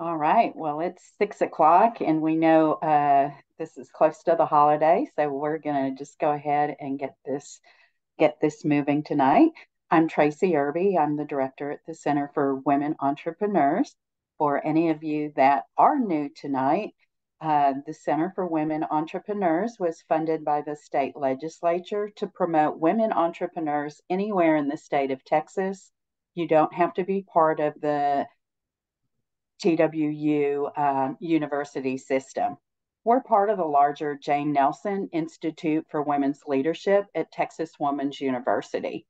All right. Well, it's six o'clock, and we know uh, this is close to the holiday, so we're going to just go ahead and get this get this moving tonight. I'm Tracy Irby. I'm the director at the Center for Women Entrepreneurs. For any of you that are new tonight, uh, the Center for Women Entrepreneurs was funded by the state legislature to promote women entrepreneurs anywhere in the state of Texas. You don't have to be part of the TWU um, university system. We're part of the larger Jane Nelson Institute for Women's Leadership at Texas Women's University.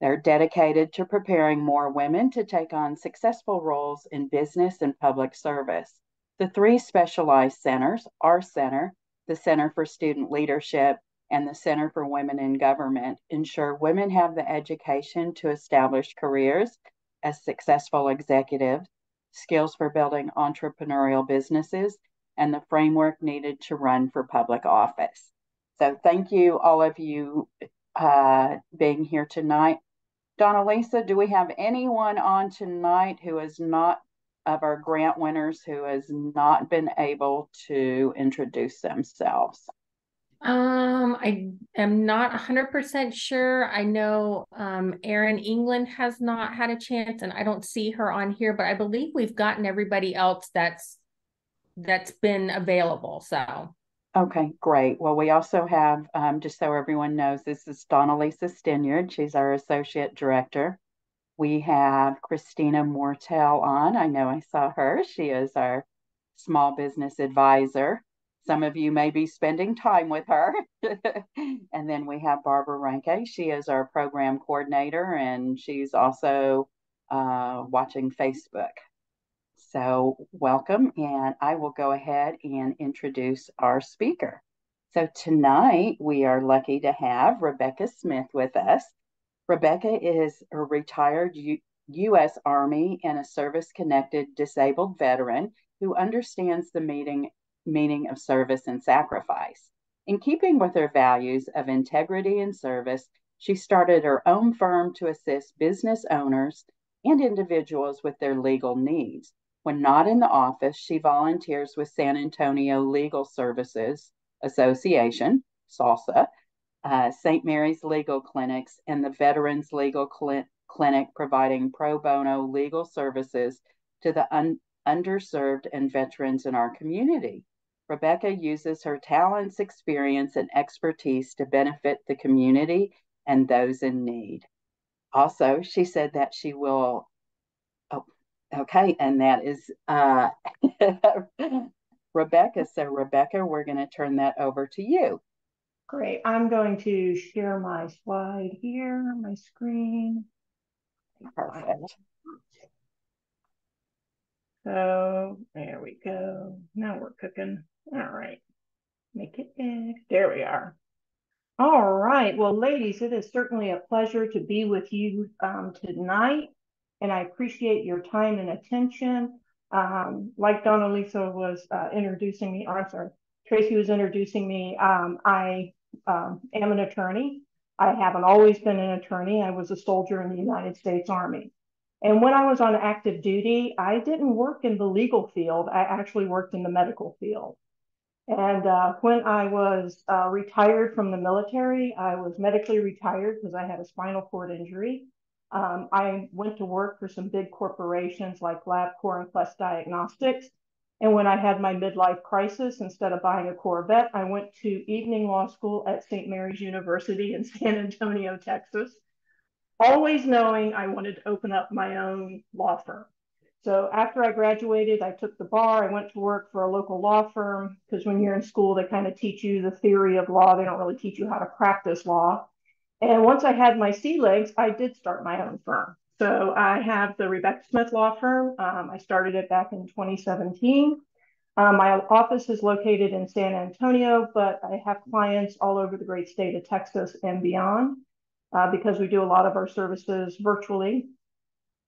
They're dedicated to preparing more women to take on successful roles in business and public service. The three specialized centers, our center, the Center for Student Leadership, and the Center for Women in Government, ensure women have the education to establish careers as successful executives, skills for building entrepreneurial businesses, and the framework needed to run for public office. So, thank you, all of you, uh, being here tonight. Donna Lisa, do we have anyone on tonight who is not of our grant winners who has not been able to introduce themselves? Um, I am not 100% sure. I know um, Erin England has not had a chance and I don't see her on here, but I believe we've gotten everybody else that's that's been available. So Okay, great. Well, we also have, um, just so everyone knows, this is Donna Lisa Stinyard. She's our associate director. We have Christina Mortel on. I know I saw her. She is our small business advisor. Some of you may be spending time with her. and then we have Barbara Ranke. She is our program coordinator and she's also uh, watching Facebook. So, welcome, and I will go ahead and introduce our speaker. So, tonight we are lucky to have Rebecca Smith with us. Rebecca is a retired U- U.S. Army and a service connected disabled veteran who understands the meaning, meaning of service and sacrifice. In keeping with her values of integrity and service, she started her own firm to assist business owners and individuals with their legal needs. When not in the office, she volunteers with San Antonio Legal Services Association, SALSA, uh, St. Mary's Legal Clinics, and the Veterans Legal Cl- Clinic, providing pro bono legal services to the un- underserved and veterans in our community. Rebecca uses her talents, experience, and expertise to benefit the community and those in need. Also, she said that she will Oh, Okay, and that is uh, Rebecca. So, Rebecca, we're going to turn that over to you. Great. I'm going to share my slide here, my screen. Perfect. So there we go. Now we're cooking. All right. Make it big. There we are. All right. Well, ladies, it is certainly a pleasure to be with you um, tonight and I appreciate your time and attention. Um, like Donna Lisa was uh, introducing me, or I'm sorry, Tracy was introducing me, um, I um, am an attorney. I haven't always been an attorney. I was a soldier in the United States Army. And when I was on active duty, I didn't work in the legal field. I actually worked in the medical field. And uh, when I was uh, retired from the military, I was medically retired because I had a spinal cord injury. Um, I went to work for some big corporations like LabCorp and Quest Diagnostics. And when I had my midlife crisis, instead of buying a Corvette, I went to evening law school at St. Mary's University in San Antonio, Texas, always knowing I wanted to open up my own law firm. So after I graduated, I took the bar. I went to work for a local law firm because when you're in school, they kind of teach you the theory of law. They don't really teach you how to practice law. And once I had my sea legs, I did start my own firm. So I have the Rebecca Smith Law Firm. Um, I started it back in 2017. Um, my office is located in San Antonio, but I have clients all over the great state of Texas and beyond uh, because we do a lot of our services virtually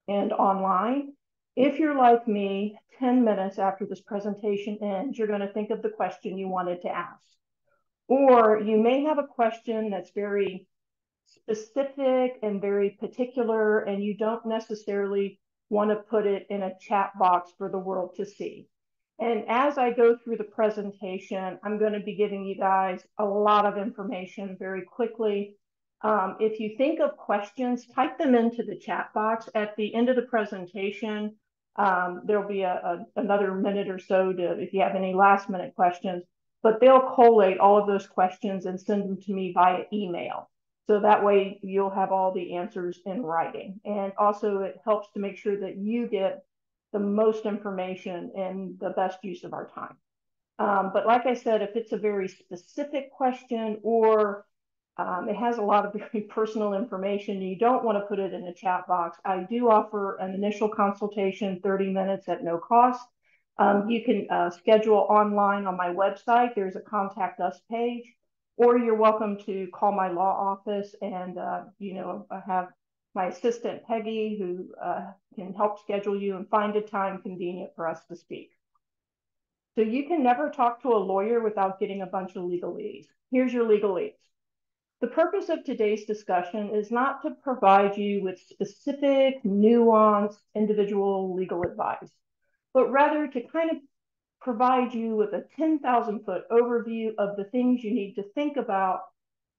and online. If you're like me, 10 minutes after this presentation ends, you're going to think of the question you wanted to ask. Or you may have a question that's very specific and very particular, and you don't necessarily want to put it in a chat box for the world to see. And as I go through the presentation, I'm going to be giving you guys a lot of information very quickly. Um, if you think of questions, type them into the chat box. At the end of the presentation, um, there'll be a, a, another minute or so to, if you have any last minute questions, but they'll collate all of those questions and send them to me via email. So that way you'll have all the answers in writing. And also it helps to make sure that you get the most information and the best use of our time. Um, but like I said, if it's a very specific question or um, it has a lot of very personal information, you don't want to put it in a chat box. I do offer an initial consultation, 30 minutes at no cost. Um, you can uh, schedule online on my website. There's a contact us page, or you're welcome to call my law office and, uh, you know, have my assistant Peggy, who uh, can help schedule you and find a time convenient for us to speak. So you can never talk to a lawyer without getting a bunch of legalese. Here's your legalese. The purpose of today's discussion is not to provide you with specific, nuanced, individual legal advice, but rather to kind of provide you with a 10,000 foot overview of the things you need to think about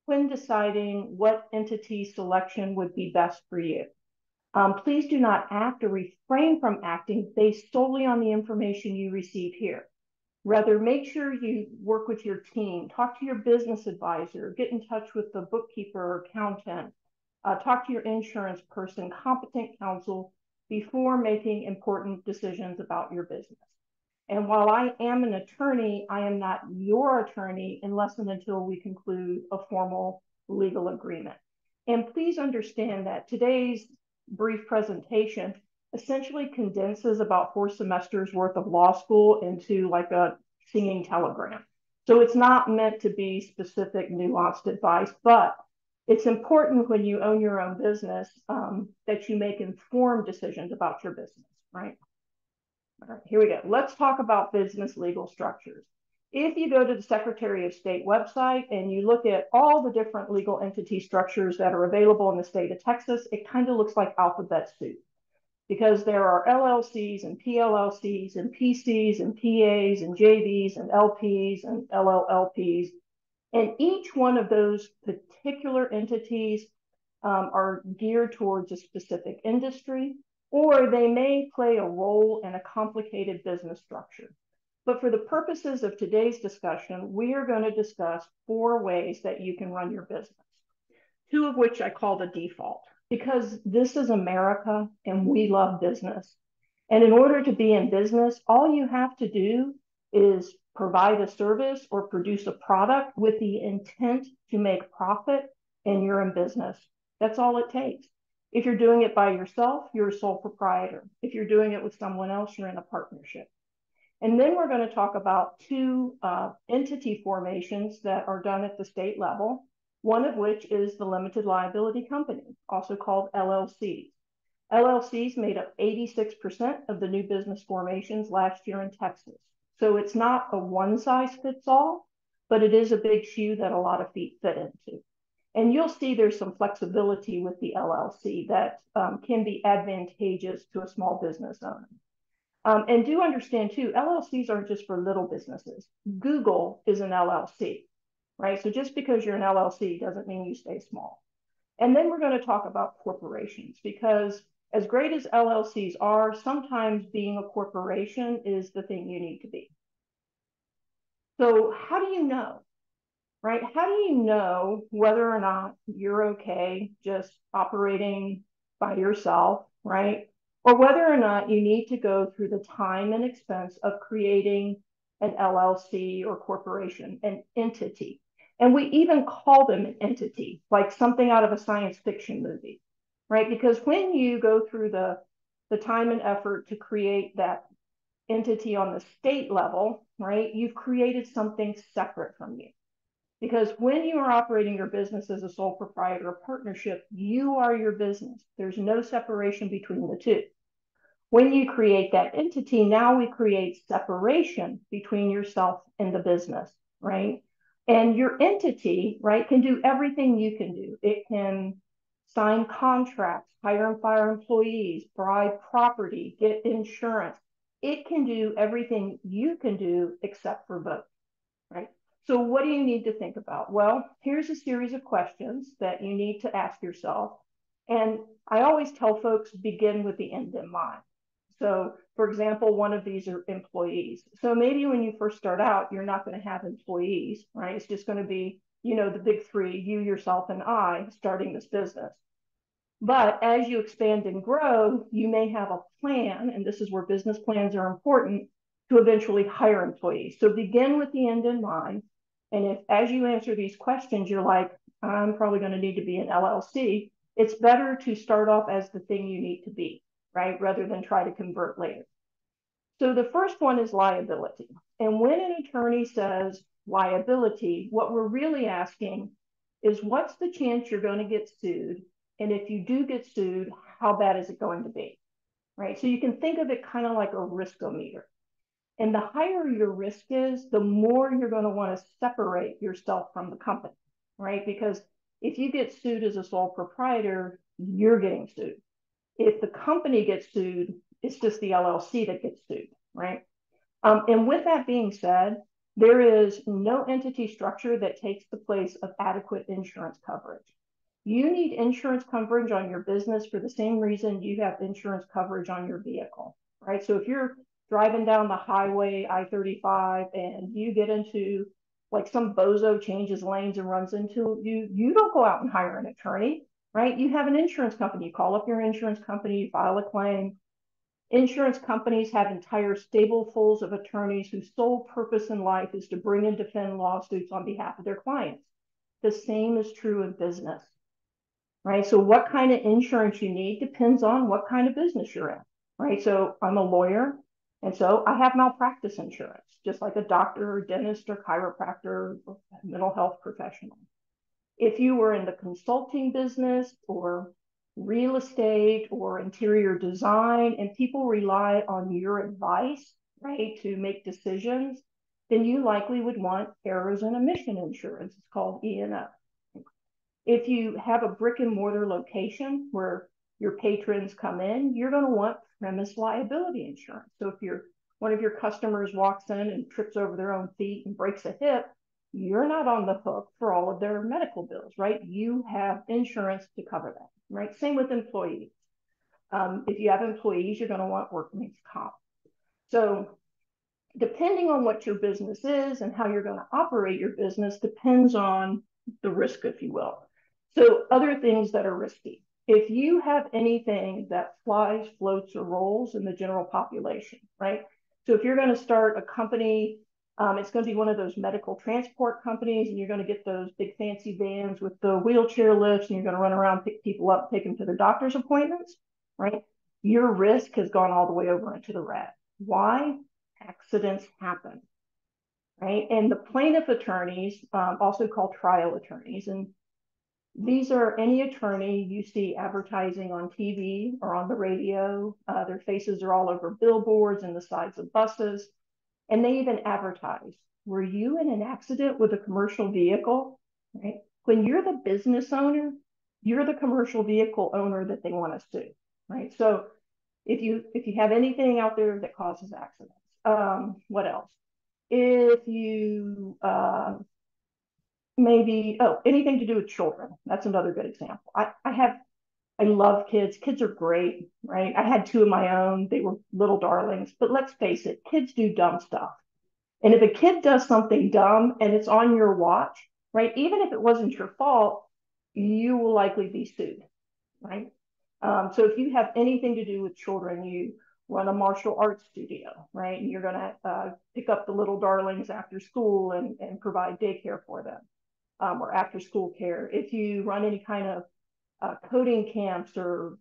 when deciding what entity selection would be best for you. Um, please do not act or refrain from acting based solely on the information you receive here. Rather, make sure you work with your team, talk to your business advisor, get in touch with the bookkeeper or accountant, uh, talk to your insurance person, competent counsel before making important decisions about your business. And while I am an attorney, I am not your attorney unless and until we conclude a formal legal agreement. And please understand that today's brief presentation essentially condenses about four semesters worth of law school into like a singing telegram. So it's not meant to be specific, nuanced advice, but it's important when you own your own business um, that you make informed decisions about your business, right? All right, here we go. Let's talk about business legal structures. If you go to the Secretary of State website and you look at all the different legal entity structures that are available in the state of Texas, it kind of looks like alphabet soup because there are LLCs and PLLCs and PCs and PAs and JVs and LPs and LLLPs. And each one of those particular entities um, are geared towards a specific industry or they may play a role in a complicated business structure. But for the purposes of today's discussion, we are going to discuss four ways that you can run your business, two of which I call the default, because this is America and we love business. And in order to be in business, all you have to do is provide a service or produce a product with the intent to make profit, and you're in business. That's all it takes. If you're doing it by yourself, you're a sole proprietor. If you're doing it with someone else, you're in a partnership. And then we're going to talk about two uh, entity formations that are done at the state level, one of which is the limited liability company, also called LLCs. LLCs made up 86% of the new business formations last year in Texas. So it's not a one size fits all, but it is a big shoe that a lot of feet fit into. And you'll see there's some flexibility with the LLC that um, can be advantageous to a small business owner. Um, and do understand too, LLCs aren't just for little businesses. Google is an LLC, right? So just because you're an LLC doesn't mean you stay small. And then we're going to talk about corporations because as great as LLCs are, sometimes being a corporation is the thing you need to be. So how do you know? right? How do you know whether or not you're okay just operating by yourself, right? Or whether or not you need to go through the time and expense of creating an LLC or corporation, an entity. And we even call them an entity, like something out of a science fiction movie, right? Because when you go through the, the time and effort to create that entity on the state level, right, you've created something separate from you. Because when you are operating your business as a sole proprietor or partnership, you are your business. There's no separation between the two. When you create that entity, now we create separation between yourself and the business, right? And your entity, right, can do everything you can do. It can sign contracts, hire and fire employees, buy property, get insurance. It can do everything you can do except for vote, right? So what do you need to think about? Well, here's a series of questions that you need to ask yourself. And I always tell folks begin with the end in mind. So for example, one of these are employees. So maybe when you first start out, you're not going to have employees, right? It's just going to be, you know, the big three, you, yourself, and I starting this business. But as you expand and grow, you may have a plan, and this is where business plans are important to eventually hire employees. So begin with the end in mind. And if as you answer these questions, you're like, I'm probably going to need to be an LLC, it's better to start off as the thing you need to be, right? Rather than try to convert later. So the first one is liability. And when an attorney says liability, what we're really asking is what's the chance you're going to get sued and if you do get sued, how bad is it going to be? Right. So you can think of it kind of like a riskometer. And the higher your risk is, the more you're going to want to separate yourself from the company, right? Because if you get sued as a sole proprietor, you're getting sued. If the company gets sued, it's just the LLC that gets sued, right? Um, and with that being said, there is no entity structure that takes the place of adequate insurance coverage. You need insurance coverage on your business for the same reason you have insurance coverage on your vehicle, right? So if you're driving down the highway I 35 and you get into like some bozo changes lanes and runs into you, you don't go out and hire an attorney, right? You have an insurance company. You call up your insurance company, you file a claim. Insurance companies have entire stablefulls of attorneys whose sole purpose in life is to bring and defend lawsuits on behalf of their clients. The same is true in business right? So what kind of insurance you need depends on what kind of business you're in, right? So I'm a lawyer, and so I have malpractice insurance, just like a doctor or dentist or chiropractor or mental health professional. If you were in the consulting business or real estate or interior design, and people rely on your advice, right, to make decisions, then you likely would want errors and omission insurance. It's called E&O. If you have a brick and mortar location where your patrons come in, you're going to want premise liability insurance. So if one of your customers walks in and trips over their own feet and breaks a hip, you're not on the hook for all of their medical bills, right? You have insurance to cover that, right? Same with employees. Um, if you have employees, you're going to want workman's comp. So depending on what your business is and how you're going to operate your business depends on the risk, if you will. So other things that are risky. If you have anything that flies, floats, or rolls in the general population, right? So if you're going to start a company, um, it's going to be one of those medical transport companies, and you're going to get those big fancy vans with the wheelchair lifts, and you're going to run around, pick people up, take them to their doctor's appointments, right? Your risk has gone all the way over into the red. Why? Accidents happen, right? And the plaintiff attorneys, um, also called trial attorneys, and these are any attorney you see advertising on TV or on the radio. Uh, their faces are all over billboards and the sides of buses. And they even advertise Were you in an accident with a commercial vehicle? Right? When you're the business owner, you're the commercial vehicle owner that they want to sue. Right. So if you if you have anything out there that causes accidents, um, what else? If you uh, maybe oh anything to do with children that's another good example i i have i love kids. Kids are great right? I had two of my own. They were little darlings. But let's face it kids do dumb stuff. And if a kid does something dumb and it's on your watch right even if it wasn't your fault you will likely be sued right? Um, so if you have anything to do with children you run a martial arts studio right? And you're going to uh, pick up the little darlings after school and, and provide daycare for them um, or after school care. If you run any kind of uh, coding camps or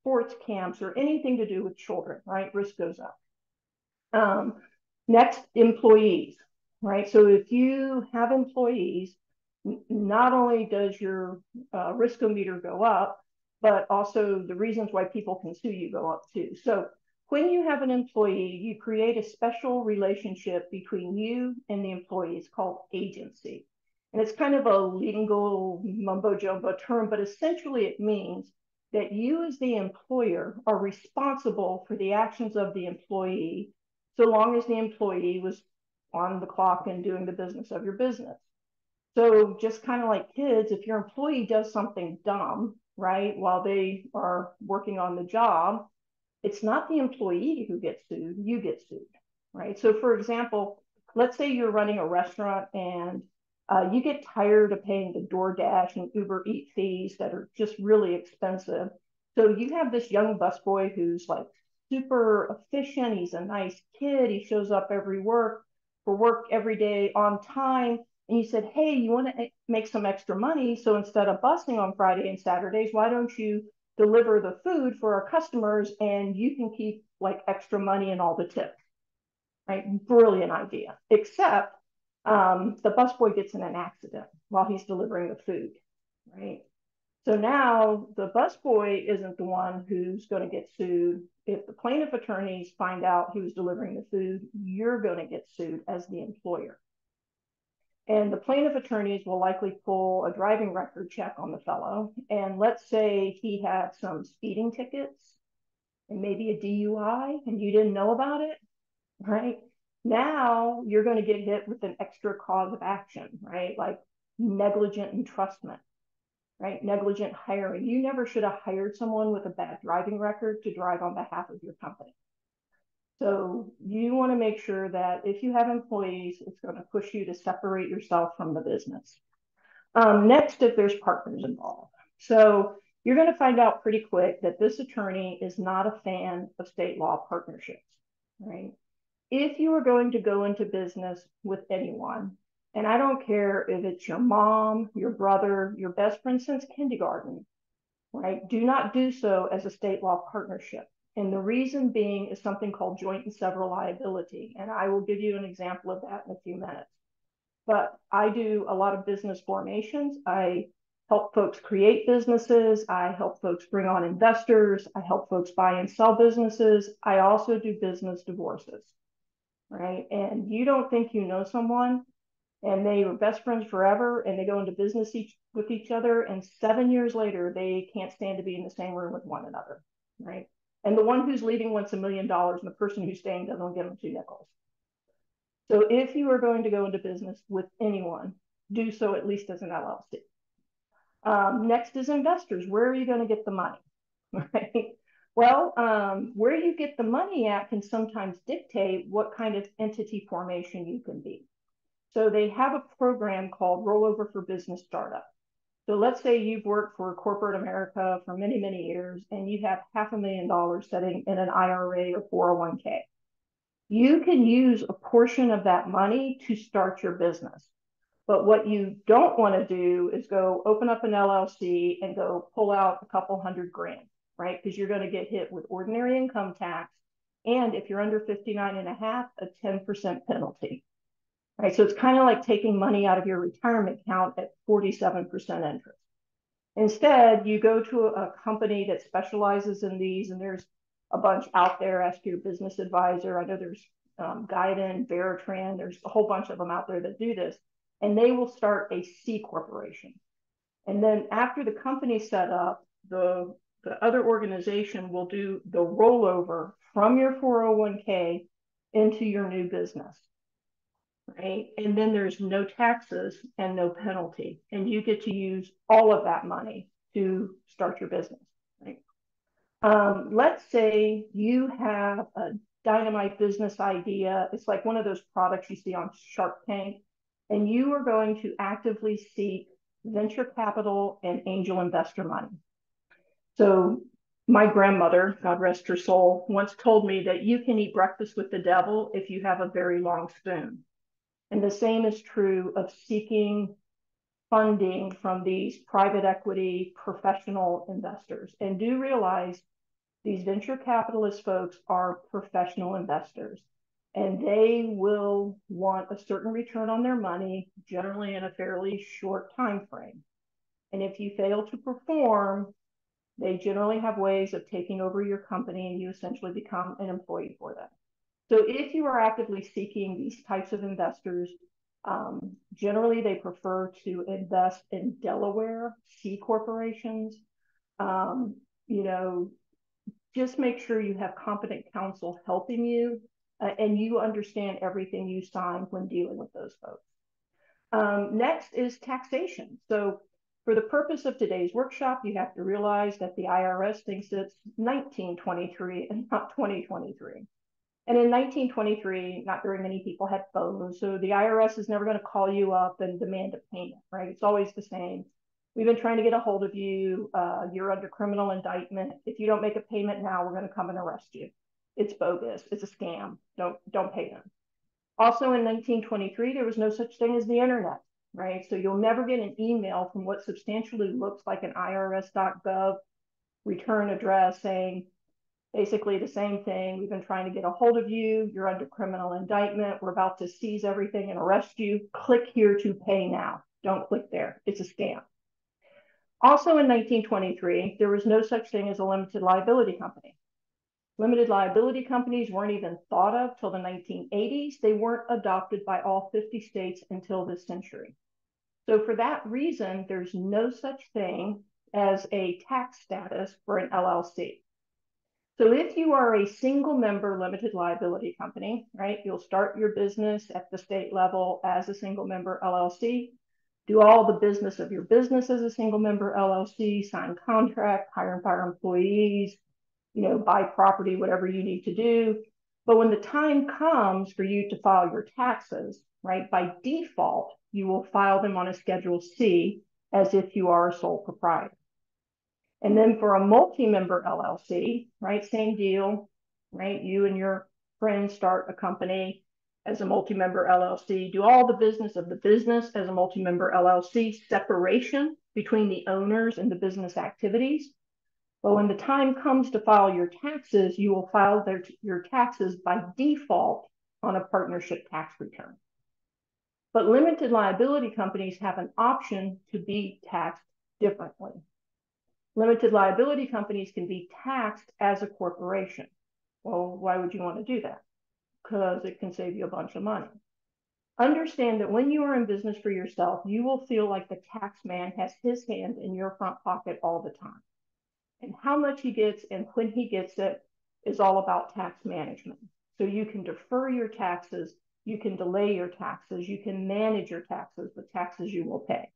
sports camps or anything to do with children, right, risk goes up. Um, next, employees, right? So if you have employees, not only does your uh, riskometer go up, but also the reasons why people can sue you go up too. So when you have an employee, you create a special relationship between you and the employee. It's called agency. And it's kind of a legal mumbo jumbo term, but essentially it means that you as the employer are responsible for the actions of the employee so long as the employee was on the clock and doing the business of your business. So just kind of like kids, if your employee does something dumb, right, while they are working on the job, it's not the employee who gets sued, you get sued, right? So for example, let's say you're running a restaurant and uh, you get tired of paying the DoorDash and Uber Eat fees that are just really expensive. So you have this young busboy who's like super efficient. He's a nice kid. He shows up every work for work every day on time. And you said, hey, you want to make some extra money. So instead of busing on Friday and Saturdays, why don't you deliver the food for our customers and you can keep like extra money and all the tips? Right? Brilliant idea. Except um, the busboy gets in an accident while he's delivering the food, right? So now the busboy isn't the one who's going to get sued. If the plaintiff attorneys find out he was delivering the food, you're going to get sued as the employer. And the plaintiff attorneys will likely pull a driving record check on the fellow. And let's say he had some speeding tickets and maybe a DUI and you didn't know about it, right? Now you're going to get hit with an extra cause of action, right? Like negligent entrustment, right? Negligent hiring. You never should have hired someone with a bad driving record to drive on behalf of your company. So you want to make sure that if you have employees, it's going to push you to separate yourself from the business. Um, next, if there's partners involved. So you're going to find out pretty quick that this attorney is not a fan of state law partnerships, right? If you are going to go into business with anyone, and I don't care if it's your mom, your brother, your best friend since kindergarten, right? Do not do so as a state law partnership. And the reason being is something called joint and several liability. And I will give you an example of that in a few minutes. But I do a lot of business formations. I help folks create businesses. I help folks bring on investors. I help folks buy and sell businesses. I also do business divorces right? And you don't think you know someone and they were best friends forever and they go into business each, with each other and seven years later they can't stand to be in the same room with one another, right? And the one who's leaving wants a million dollars and the person who's staying doesn't give them two nickels. So if you are going to go into business with anyone, do so at least as an LLC. Um, next is investors. Where are you going to get the money? Right? Well, um, where you get the money at can sometimes dictate what kind of entity formation you can be. So they have a program called Rollover for Business Startup. So let's say you've worked for corporate America for many, many years and you have half a million dollars sitting in an IRA or 401k. You can use a portion of that money to start your business. But what you don't want to do is go open up an LLC and go pull out a couple hundred grand right? Because you're going to get hit with ordinary income tax. And if you're under 59 and a half, a 10% penalty, right? So it's kind of like taking money out of your retirement account at 47% interest. Instead, you go to a, company that specializes in these, and there's a bunch out there. Ask your business advisor. I know there's um, Guidant, Veritran, there's a whole bunch of them out there that do this, and they will start a C corporation. And then after the company's set up, the the other organization will do the rollover from your 401k into your new business. Right. And then there's no taxes and no penalty. And you get to use all of that money to start your business. Right. Um, let's say you have a dynamite business idea. It's like one of those products you see on Shark Tank, and you are going to actively seek venture capital and angel investor money. So my grandmother, God rest her soul, once told me that you can eat breakfast with the devil if you have a very long spoon. And the same is true of seeking funding from these private equity professional investors. And do realize these venture capitalist folks are professional investors and they will want a certain return on their money, generally in a fairly short time frame. And if you fail to perform, they generally have ways of taking over your company and you essentially become an employee for them. So if you are actively seeking these types of investors, Um, generally, they prefer to invest in Delaware C corporations. Um, you know, just make sure you have competent counsel helping you uh, and you understand everything you sign when dealing with those folks. Um, next is taxation. So for the purpose of today's workshop, you have to realize that the IRS thinks it's 1923 and not 2023. And in 1923, not very many people had phones, so the IRS is never going to call you up and demand a payment, right? It's always the same. We've been trying to get a hold of you. Uh, you're under criminal indictment. If you don't make a payment now, we're going to come and arrest you. It's bogus. It's a scam. Don't don't pay them. Also in 1923, there was no such thing as the internet, right? So you'll never get an email from what substantially looks like an IRS.gov return address saying basically the same thing. We've been trying to get a hold of you. You're under criminal indictment. We're about to seize everything and arrest you. Click here to pay now. Don't click there. It's a scam. Also in 1923, there was no such thing as a limited liability company. Limited liability companies weren't even thought of till the 1980s. They weren't adopted by all 50 states until this century. So for that reason, there's no such thing as a tax status for an LLC. So if you are a single member limited liability company, right, you'll start your business at the state level as a single member LLC, do all the business of your business as a single member LLC, sign contract, hire and fire employees, you know, buy property, whatever you need to do. But when the time comes for you to file your taxes, right, by default, you will file them on a Schedule C as if you are a sole proprietor. And then for a multi-member LLC, right, same deal, right? You and your friends start a company as a multi-member LLC, do all the business of the business as a multi-member LLC, separation between the owners and the business activities. But when the time comes to file your taxes, you will file their, your taxes by default on a partnership tax return. But limited liability companies have an option to be taxed differently. Limited liability companies can be taxed as a corporation. Well, why would you want to do that? Because it can save you a bunch of money. Understand that when you are in business for yourself, you will feel like the tax man has his hand in your front pocket all the time and how much he gets and when he gets it is all about tax management. So you can defer your taxes, you can delay your taxes, you can manage your taxes, the taxes you will pay.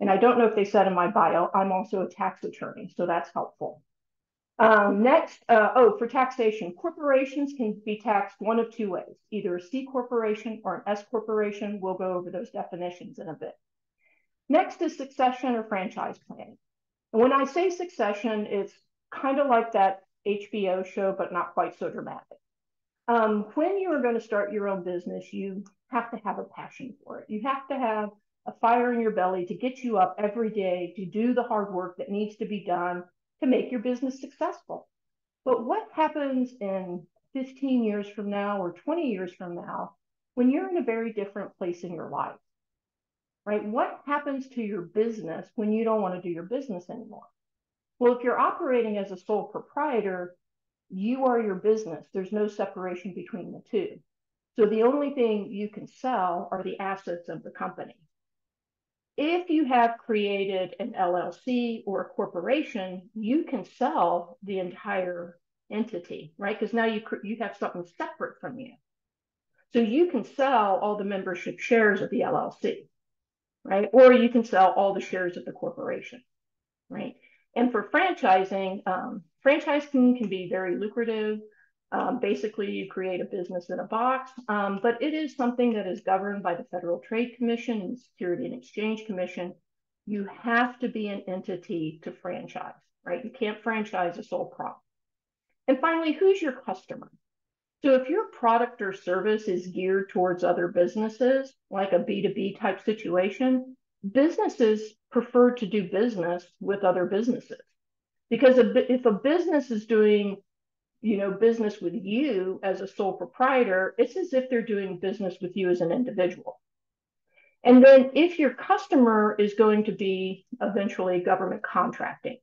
And I don't know if they said in my bio, I'm also a tax attorney, so that's helpful. Um, next, uh, oh, for taxation, corporations can be taxed one of two ways, either a C corporation or an S corporation. We'll go over those definitions in a bit. Next is succession or franchise planning. And when I say succession, it's kind of like that HBO show, but not quite so dramatic. Um, when you are going to start your own business, you have to have a passion for it. You have to have a fire in your belly to get you up every day to do the hard work that needs to be done to make your business successful. But what happens in 15 years from now or 20 years from now when you're in a very different place in your life? Right? What happens to your business when you don't want to do your business anymore? Well, if you're operating as a sole proprietor, you are your business. There's no separation between the two. So the only thing you can sell are the assets of the company. If you have created an LLC or a corporation, you can sell the entire entity, right? Because now you you have something separate from you. So you can sell all the membership shares of the LLC right? Or you can sell all the shares of the corporation, right? And for franchising, um, franchising can be very lucrative. Um, basically, you create a business in a box, um, but it is something that is governed by the Federal Trade Commission and Security and Exchange Commission. You have to be an entity to franchise, right? You can't franchise a sole prop. And finally, who's your customer? So if your product or service is geared towards other businesses, like a B2B type situation, businesses prefer to do business with other businesses. Because if a business is doing, you know, business with you as a sole proprietor, it's as if they're doing business with you as an individual. And then if your customer is going to be eventually government contracting,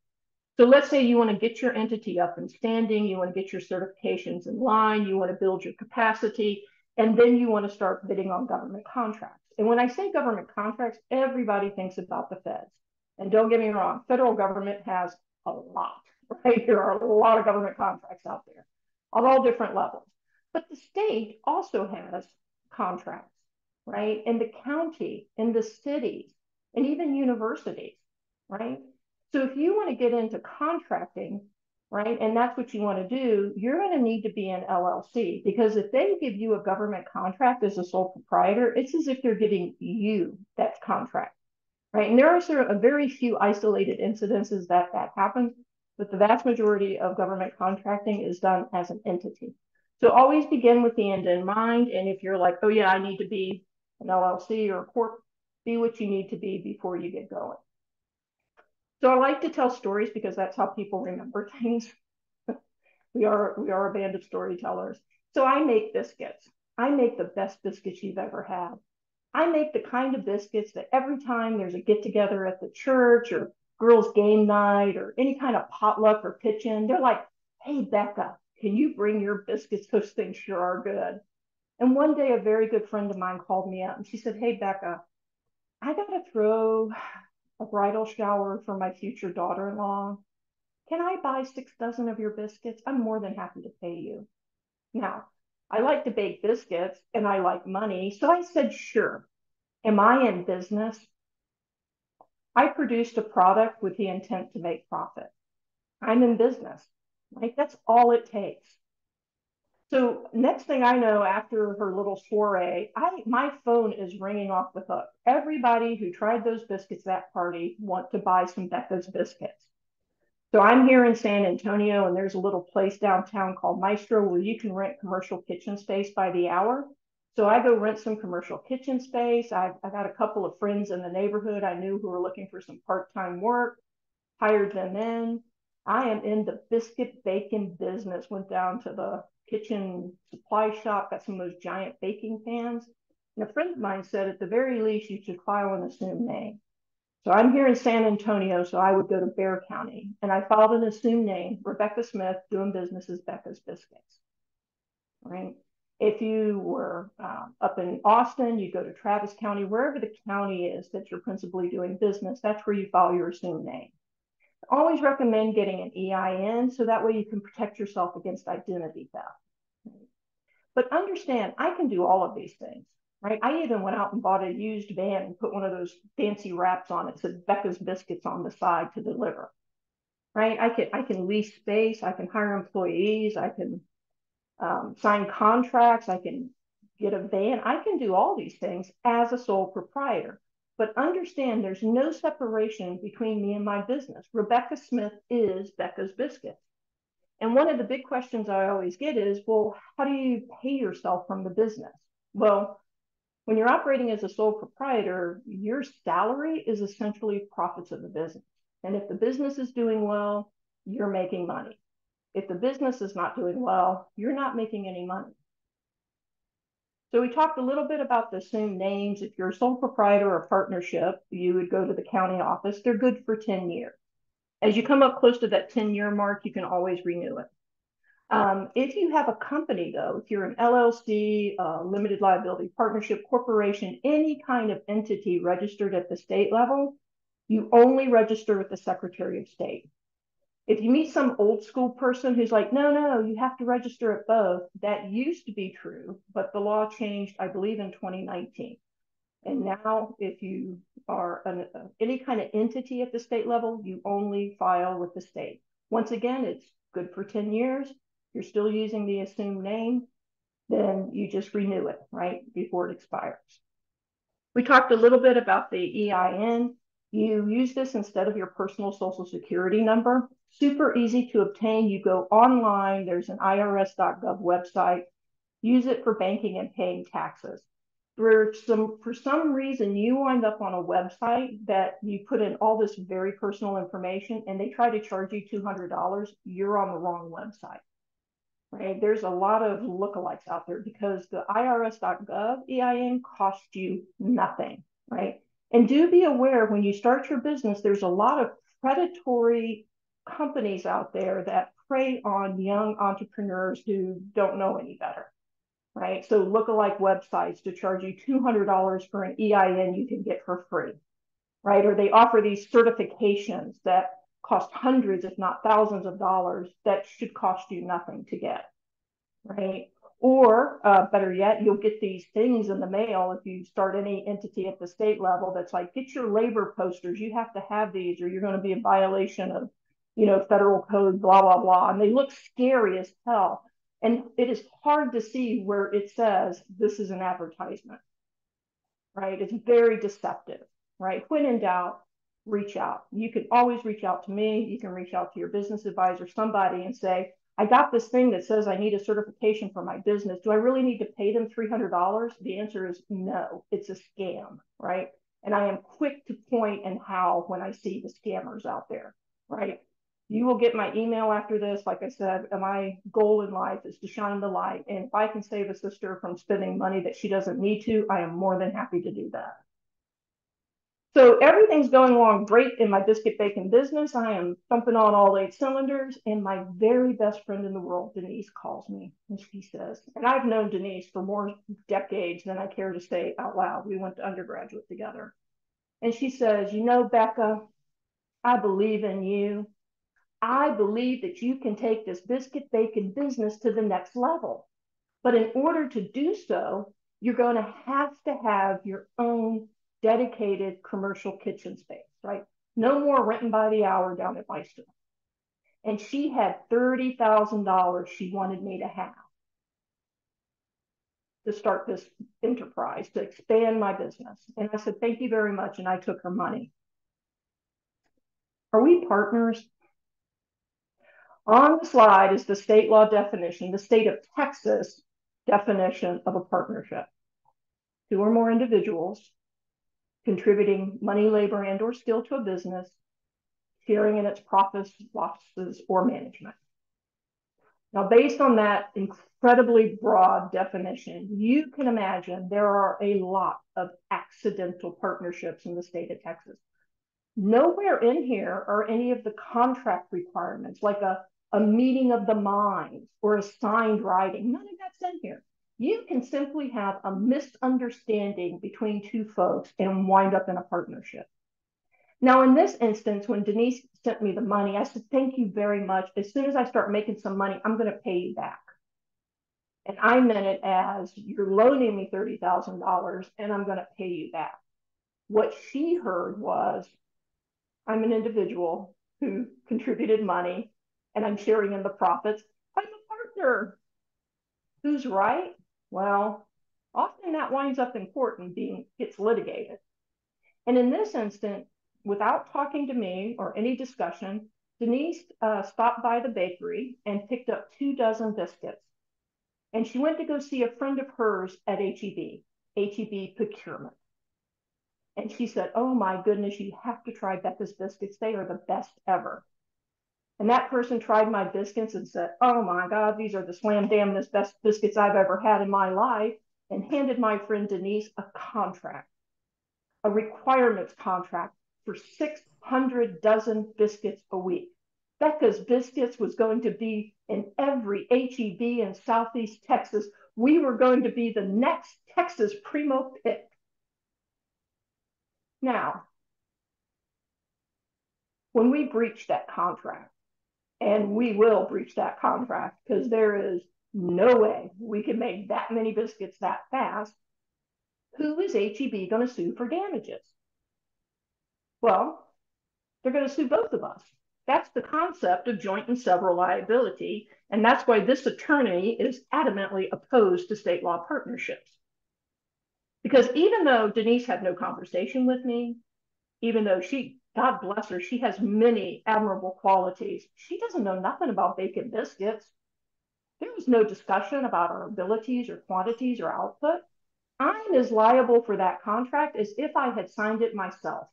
so let's say you want to get your entity up and standing, you want to get your certifications in line, you want to build your capacity, and then you want to start bidding on government contracts. And when I say government contracts, everybody thinks about the feds. And don't get me wrong, federal government has a lot, right? There are a lot of government contracts out there on all different levels. But the state also has contracts, right? And the county and the cities and even universities, right? So if you want to get into contracting, right, and that's what you want to do, you're going to need to be an LLC because if they give you a government contract as a sole proprietor, it's as if they're giving you that contract, right? And there are sort of a very few isolated incidences that that happens, but the vast majority of government contracting is done as an entity. So always begin with the end in mind. And if you're like, oh yeah, I need to be an LLC or a corp, be what you need to be before you get going. So I like to tell stories because that's how people remember things. we are we are a band of storytellers. So I make biscuits. I make the best biscuits you've ever had. I make the kind of biscuits that every time there's a get together at the church or girls' game night or any kind of potluck or pitch they're like, hey, Becca, can you bring your biscuits? Those things sure are good. And one day, a very good friend of mine called me up and she said, Hey, Becca, I got to throw a bridal shower for my future daughter in law. Can I buy six dozen of your biscuits? I'm more than happy to pay you. Now, I like to bake biscuits and I like money. So I said, Sure. Am I in business? I produced a product with the intent to make profit. I'm in business. Right? That's all it takes. So next thing I know, after her little soiree, I my phone is ringing off the hook. Everybody who tried those biscuits that party want to buy some Becca's biscuits. So I'm here in San Antonio, and there's a little place downtown called Maestro where you can rent commercial kitchen space by the hour. So I go rent some commercial kitchen space. I've, I got a couple of friends in the neighborhood I knew who were looking for some part-time work, hired them in. I am in the biscuit baking business. Went down to the kitchen supply shop, got some of those giant baking pans. And a friend of mine said, at the very least, you should file an assumed name. So I'm here in San Antonio, so I would go to Bexar County, and I filed an assumed name, Rebecca Smith, doing business as Becca's Biscuits. Right? If you were uh, up in Austin, you'd go to Travis County, wherever the county is that you're principally doing business, that's where you file your assumed name always recommend getting an EIN so that way you can protect yourself against identity theft. But understand, I can do all of these things, right? I even went out and bought a used van and put one of those fancy wraps on it, said Becca's Biscuits on the side to deliver, right? I can I can lease space, I can hire employees, I can um, sign contracts, I can get a van, I can do all these things as a sole proprietor. But understand there's no separation between me and my business. Rebecca Smith is Becca's Biscuit. And one of the big questions I always get is, well, how do you pay yourself from the business? Well, when you're operating as a sole proprietor, your salary is essentially profits of the business. And if the business is doing well, you're making money. If the business is not doing well, you're not making any money. So we talked a little bit about the same names. If you're a sole proprietor or partnership, you would go to the county office. They're good for 10 years. As you come up close to that 10 year mark, you can always renew it. Um, if you have a company, though, if you're an LLC, uh, limited liability partnership, corporation, any kind of entity registered at the state level, you only register with the Secretary of State if you meet some old school person who's like, no, no, you have to register at both, that used to be true, but the law changed, I believe, in 2019. And now, if you are an, uh, any kind of entity at the state level, you only file with the state. Once again, it's good for 10 years. You're still using the assumed name, then you just renew it, right, before it expires. We talked a little bit about the EIN. You use this instead of your personal social security number super easy to obtain. You go online, there's an irs.gov website. Use it for banking and paying taxes. For some, for some reason, you wind up on a website that you put in all this very personal information and they try to charge you $200. You're on the wrong website. Right? There's a lot of lookalikes out there because the irs.gov EIN costs you nothing, right? And do be aware when you start your business, there's a lot of predatory companies out there that prey on young entrepreneurs who don't know any better. right? So lookalike websites to charge you $200 for an EIN you can get for free, right? Or they offer these certifications that cost hundreds, if not thousands of dollars that should cost you nothing to get, right? Or uh, better yet, you'll get these things in the mail if you start any entity at the state level that's like, get your labor posters. You have to have these or you're going to be in violation of, you know, federal code, blah, blah, blah. And they look scary as hell. And it is hard to see where it says this is an advertisement, right? It's very deceptive, right? When in doubt, reach out. You can always reach out to me. You can reach out to your business advisor, somebody, and say, I got this thing that says I need a certification for my business. Do I really need to pay them $300? The answer is no, it's a scam, right? And I am quick to point and how when I see the scammers out there, right? You will get my email after this. Like I said, my goal in life is to shine the light. And if I can save a sister from spending money that she doesn't need to, I am more than happy to do that. So everything's going along great in my biscuit bacon business. I am thumping on all eight cylinders. And my very best friend in the world, Denise, calls me and she says, and I've known Denise for more decades than I care to say out loud. We went to undergraduate together. And she says, You know, Becca, I believe in you. I believe that you can take this biscuit bacon business to the next level. But in order to do so, you're going to have to have your own dedicated commercial kitchen space, right? No more renting by the hour down at Meister. And she had $30,000 she wanted me to have to start this enterprise, to expand my business. And I said, thank you very much. And I took her money. Are we partners? On the slide is the state law definition, the state of Texas definition of a partnership. Two or more individuals contributing money, labor, and or skill to a business, sharing in its profits, losses, or management. Now, based on that incredibly broad definition, you can imagine there are a lot of accidental partnerships in the state of Texas. Nowhere in here are any of the contract requirements, like a a meeting of the minds or a signed writing. None of that's in here. You can simply have a misunderstanding between two folks and wind up in a partnership. Now, in this instance, when Denise sent me the money, I said, Thank you very much. As soon as I start making some money, I'm going to pay you back. And I meant it as you're loaning me $30,000 and I'm going to pay you back. What she heard was, I'm an individual who contributed money and I'm sharing in the profits, I'm a partner. Who's right? Well, often that winds up in court and being gets litigated. And in this instance, without talking to me or any discussion, Denise uh, stopped by the bakery and picked up two dozen biscuits. And she went to go see a friend of hers at HEB, HEB Procurement. And she said, Oh my goodness, you have to try Becca's biscuits. They are the best ever. And that person tried my biscuits and said, Oh my God, these are the slam damnest best biscuits I've ever had in my life, and handed my friend Denise a contract, a requirements contract for 600 dozen biscuits a week. Becca's Biscuits was going to be in every HEB in Southeast Texas. We were going to be the next Texas primo pick. Now, when we breached that contract, and we will breach that contract because there is no way we can make that many biscuits that fast. Who is HEB going to sue for damages? Well, they're going to sue both of us. That's the concept of joint and several liability. And that's why this attorney is adamantly opposed to state law partnerships. Because even though Denise had no conversation with me, even though she God bless her, she has many admirable qualities. She doesn't know nothing about bacon biscuits. There was no discussion about our abilities or quantities or output. I'm as liable for that contract as if I had signed it myself.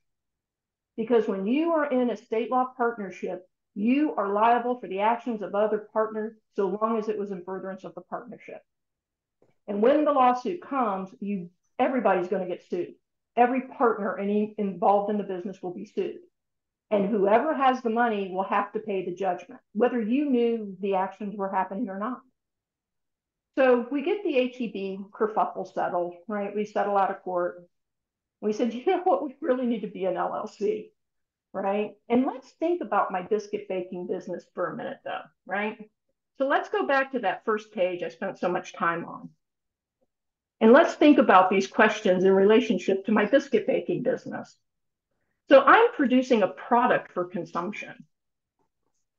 Because when you are in a state law partnership, you are liable for the actions of other partners so long as it was in furtherance of the partnership. And when the lawsuit comes, you everybody's going to get sued every partner any involved in the business will be sued. And whoever has the money will have to pay the judgment, whether you knew the actions were happening or not. So we get the HEB kerfuffle settled, right? We settle out of court. We said, you know what, we really need to be an LLC, right? And let's think about my biscuit baking business for a minute though, right? So let's go back to that first page I spent so much time on. And let's think about these questions in relationship to my biscuit baking business. So I'm producing a product for consumption.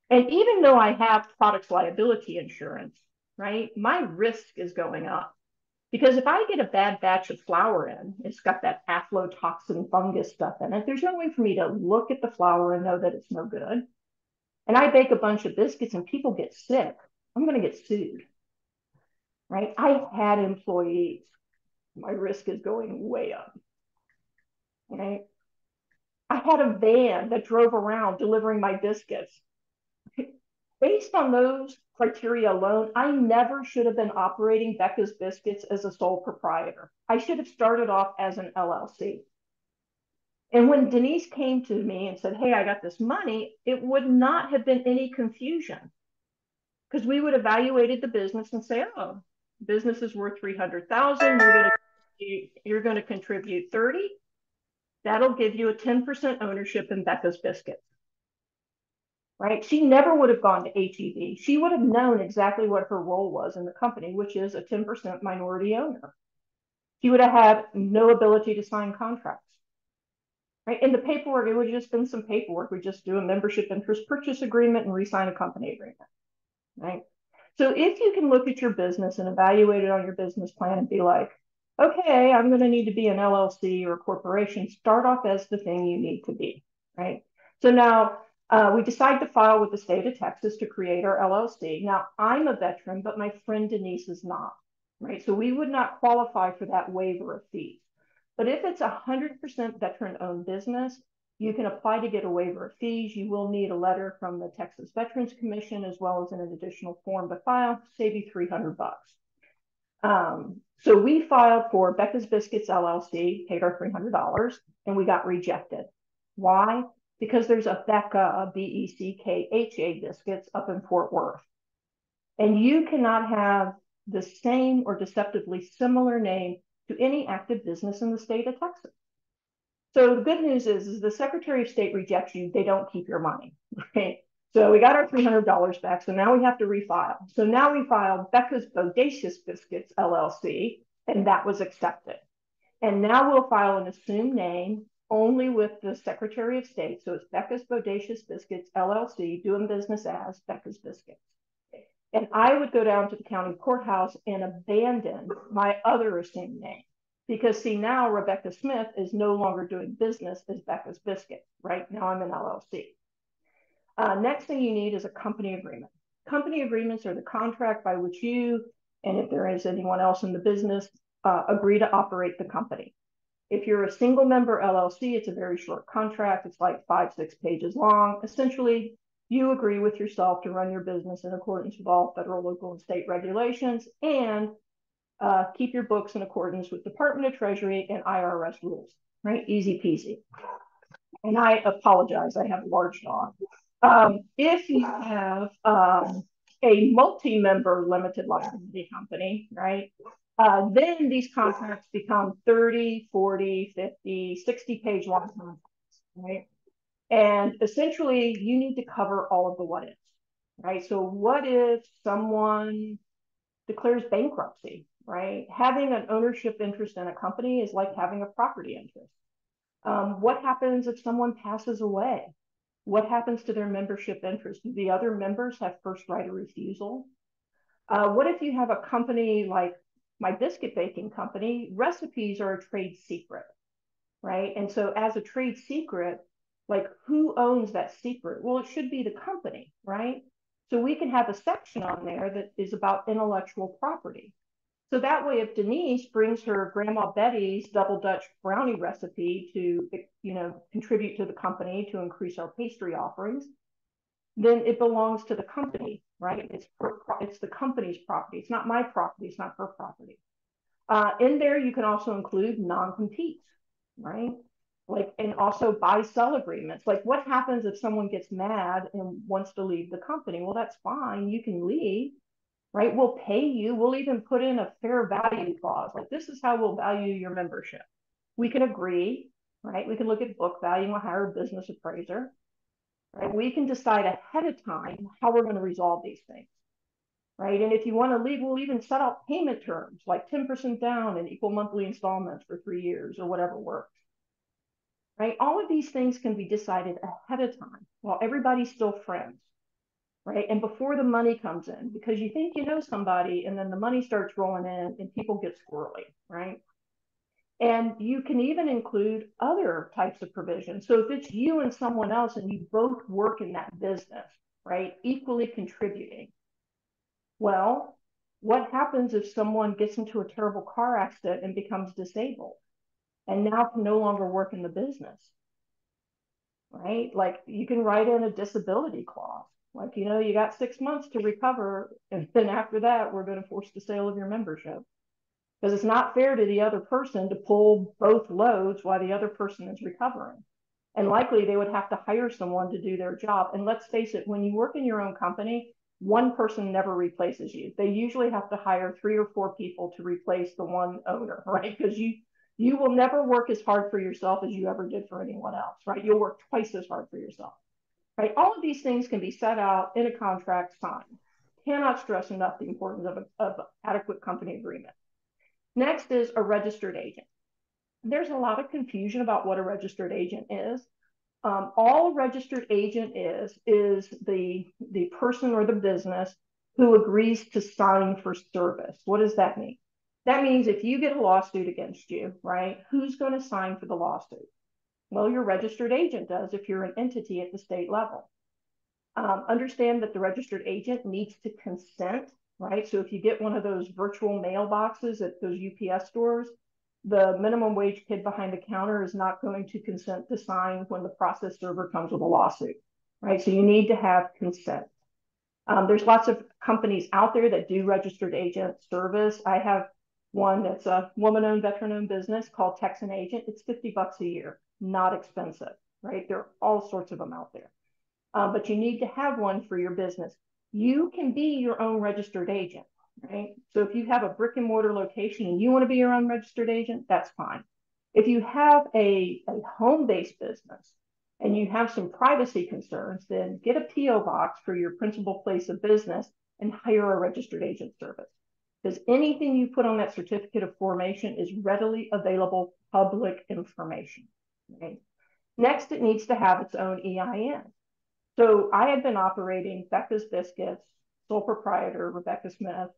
And even though I have product liability insurance, right, my risk is going up. Because if I get a bad batch of flour in, it's got that aflatoxin fungus stuff in it, there's no way for me to look at the flour and know that it's no good. And I bake a bunch of biscuits and people get sick. I'm going to get sued. Right? I had employees. My risk is going way up. Right? I had a van that drove around delivering my biscuits. Based on those criteria alone, I never should have been operating Becca's Biscuits as a sole proprietor. I should have started off as an LLC. And when Denise came to me and said, Hey, I got this money, it would not have been any confusion because we would evaluated the business and say, Oh, business is worth 300,000. You're going to, you're going to contribute 30. That'll give you a 10% ownership in Becca's Biscuits right? She never would have gone to HEB. She would have known exactly what her role was in the company, which is a 10% minority owner. She would have had no ability to sign contracts, right? In the paperwork, it would have just been some paperwork. We just do a membership interest purchase agreement and re-sign a company agreement, right? So if you can look at your business and evaluate it on your business plan and be like, okay, I'm going to need to be an LLC or a corporation, start off as the thing you need to be, right? So now uh, we decide to file with the state of Texas to create our LLC. Now, I'm a veteran, but my friend Denise is not, right? So we would not qualify for that waiver of fees. But if it's a 100% veteran owned business, you can apply to get a waiver of fees. You will need a letter from the Texas Veterans Commission as well as an additional form to file, save you 300 bucks. Um, so we filed for Becca's Biscuits LLC, paid our $300, and we got rejected. Why? because there's a Becca, B E C K H A biscuits up in Fort Worth. And you cannot have the same or deceptively similar name to any active business in the state of Texas. So the good news is, is the Secretary of State rejects you, they don't keep your money, right? So we got our $300 back. So now we have to refile. So now we filed Becca's Bodacious Biscuits LLC, and that was accepted. And now we'll file an assumed name only with the Secretary of State. So it's Becca's Bodacious Biscuits LLC, doing business as Becca's Biscuits. And I would go down to the county courthouse and abandon my other assumed name. Because see, now Rebecca Smith is no longer doing business as Becca's Biscuit, right? Now I'm an LLC. Uh, next thing you need is a company agreement. Company agreements are the contract by which you, and if there is anyone else in the business, uh, agree to operate the company. If you're a single member LLC, it's a very short contract. It's like five, six pages long. Essentially, you agree with yourself to run your business in accordance with all federal, local, and state regulations and uh, keep your books in accordance with Department of Treasury and IRS rules, right? Easy peasy. And I apologize, I have a large dog. Um, if you have um, a multi-member limited liability company, right? Uh, then these contracts become 30, 40, 50, 60 page long contracts, right? And essentially, you need to cover all of the what ifs, right? So, what if someone declares bankruptcy, right? Having an ownership interest in a company is like having a property interest. Um, what happens if someone passes away? What happens to their membership interest? Do the other members have first right of refusal? Uh, what if you have a company like my biscuit baking company, recipes are a trade secret, right? And so as a trade secret, like who owns that secret? Well, it should be the company, right? So we can have a section on there that is about intellectual property. So that way, if Denise brings her Grandma Betty's double Dutch brownie recipe to, you know, contribute to the company to increase our pastry offerings, then it belongs to the company, right? It's her, it's the company's property. It's not my property. It's not her property. Uh, in there, you can also include non-competes, right? Like, and also buy-sell agreements. Like, what happens if someone gets mad and wants to leave the company? Well, that's fine. You can leave, right? We'll pay you. We'll even put in a fair value clause. Like this is how we'll value your membership. We can agree, right? We can look at book value and we'll hire a business appraiser, right? We can decide ahead of time how we're going to resolve these things, right? And if you want to leave, we'll even set out payment terms like 10% down and equal monthly installments for three years or whatever works, right? All of these things can be decided ahead of time while everybody's still friends right? And before the money comes in, because you think you know somebody and then the money starts rolling in and people get squirrely, right? And you can even include other types of provisions. So if it's you and someone else and you both work in that business, right, equally contributing, well, what happens if someone gets into a terrible car accident and becomes disabled and now can no longer work in the business? Right? Like you can write in a disability clause like, you know, you got six months to recover. And then after that, we're going to force the sale of your membership. Because it's not fair to the other person to pull both loads while the other person is recovering. And likely they would have to hire someone to do their job. And let's face it, when you work in your own company, one person never replaces you. They usually have to hire three or four people to replace the one owner, right? Because you you will never work as hard for yourself as you ever did for anyone else, right? You'll work twice as hard for yourself right? All of these things can be set out in a contract signed. Cannot stress enough the importance of, a, of adequate company agreement. Next is a registered agent. There's a lot of confusion about what a registered agent is. Um, all registered agent is, is the, the person or the business who agrees to sign for service. What does that mean? That means if you get a lawsuit against you, right, who's going to sign for the lawsuit? Well, your registered agent does if you're an entity at the state level. Um, understand that the registered agent needs to consent, right? So if you get one of those virtual mailboxes at those UPS stores, the minimum wage kid behind the counter is not going to consent to sign when the process server comes with a lawsuit, right? So you need to have consent. Um, there's lots of companies out there that do registered agent service. I have one that's a woman-owned, veteran-owned business called Texan Agent. It's 50 bucks a year not expensive, right? There are all sorts of them out there. Uh, but you need to have one for your business. You can be your own registered agent, right? So if you have a brick and mortar location and you want to be your own registered agent, that's fine. If you have a, a home based business and you have some privacy concerns, then get a P.O. box for your principal place of business and hire a registered agent service. Because anything you put on that certificate of formation is readily available public information. Right? Next, it needs to have its own EIN. So I had been operating Becca's Biscuits, sole proprietor, Rebecca Smith.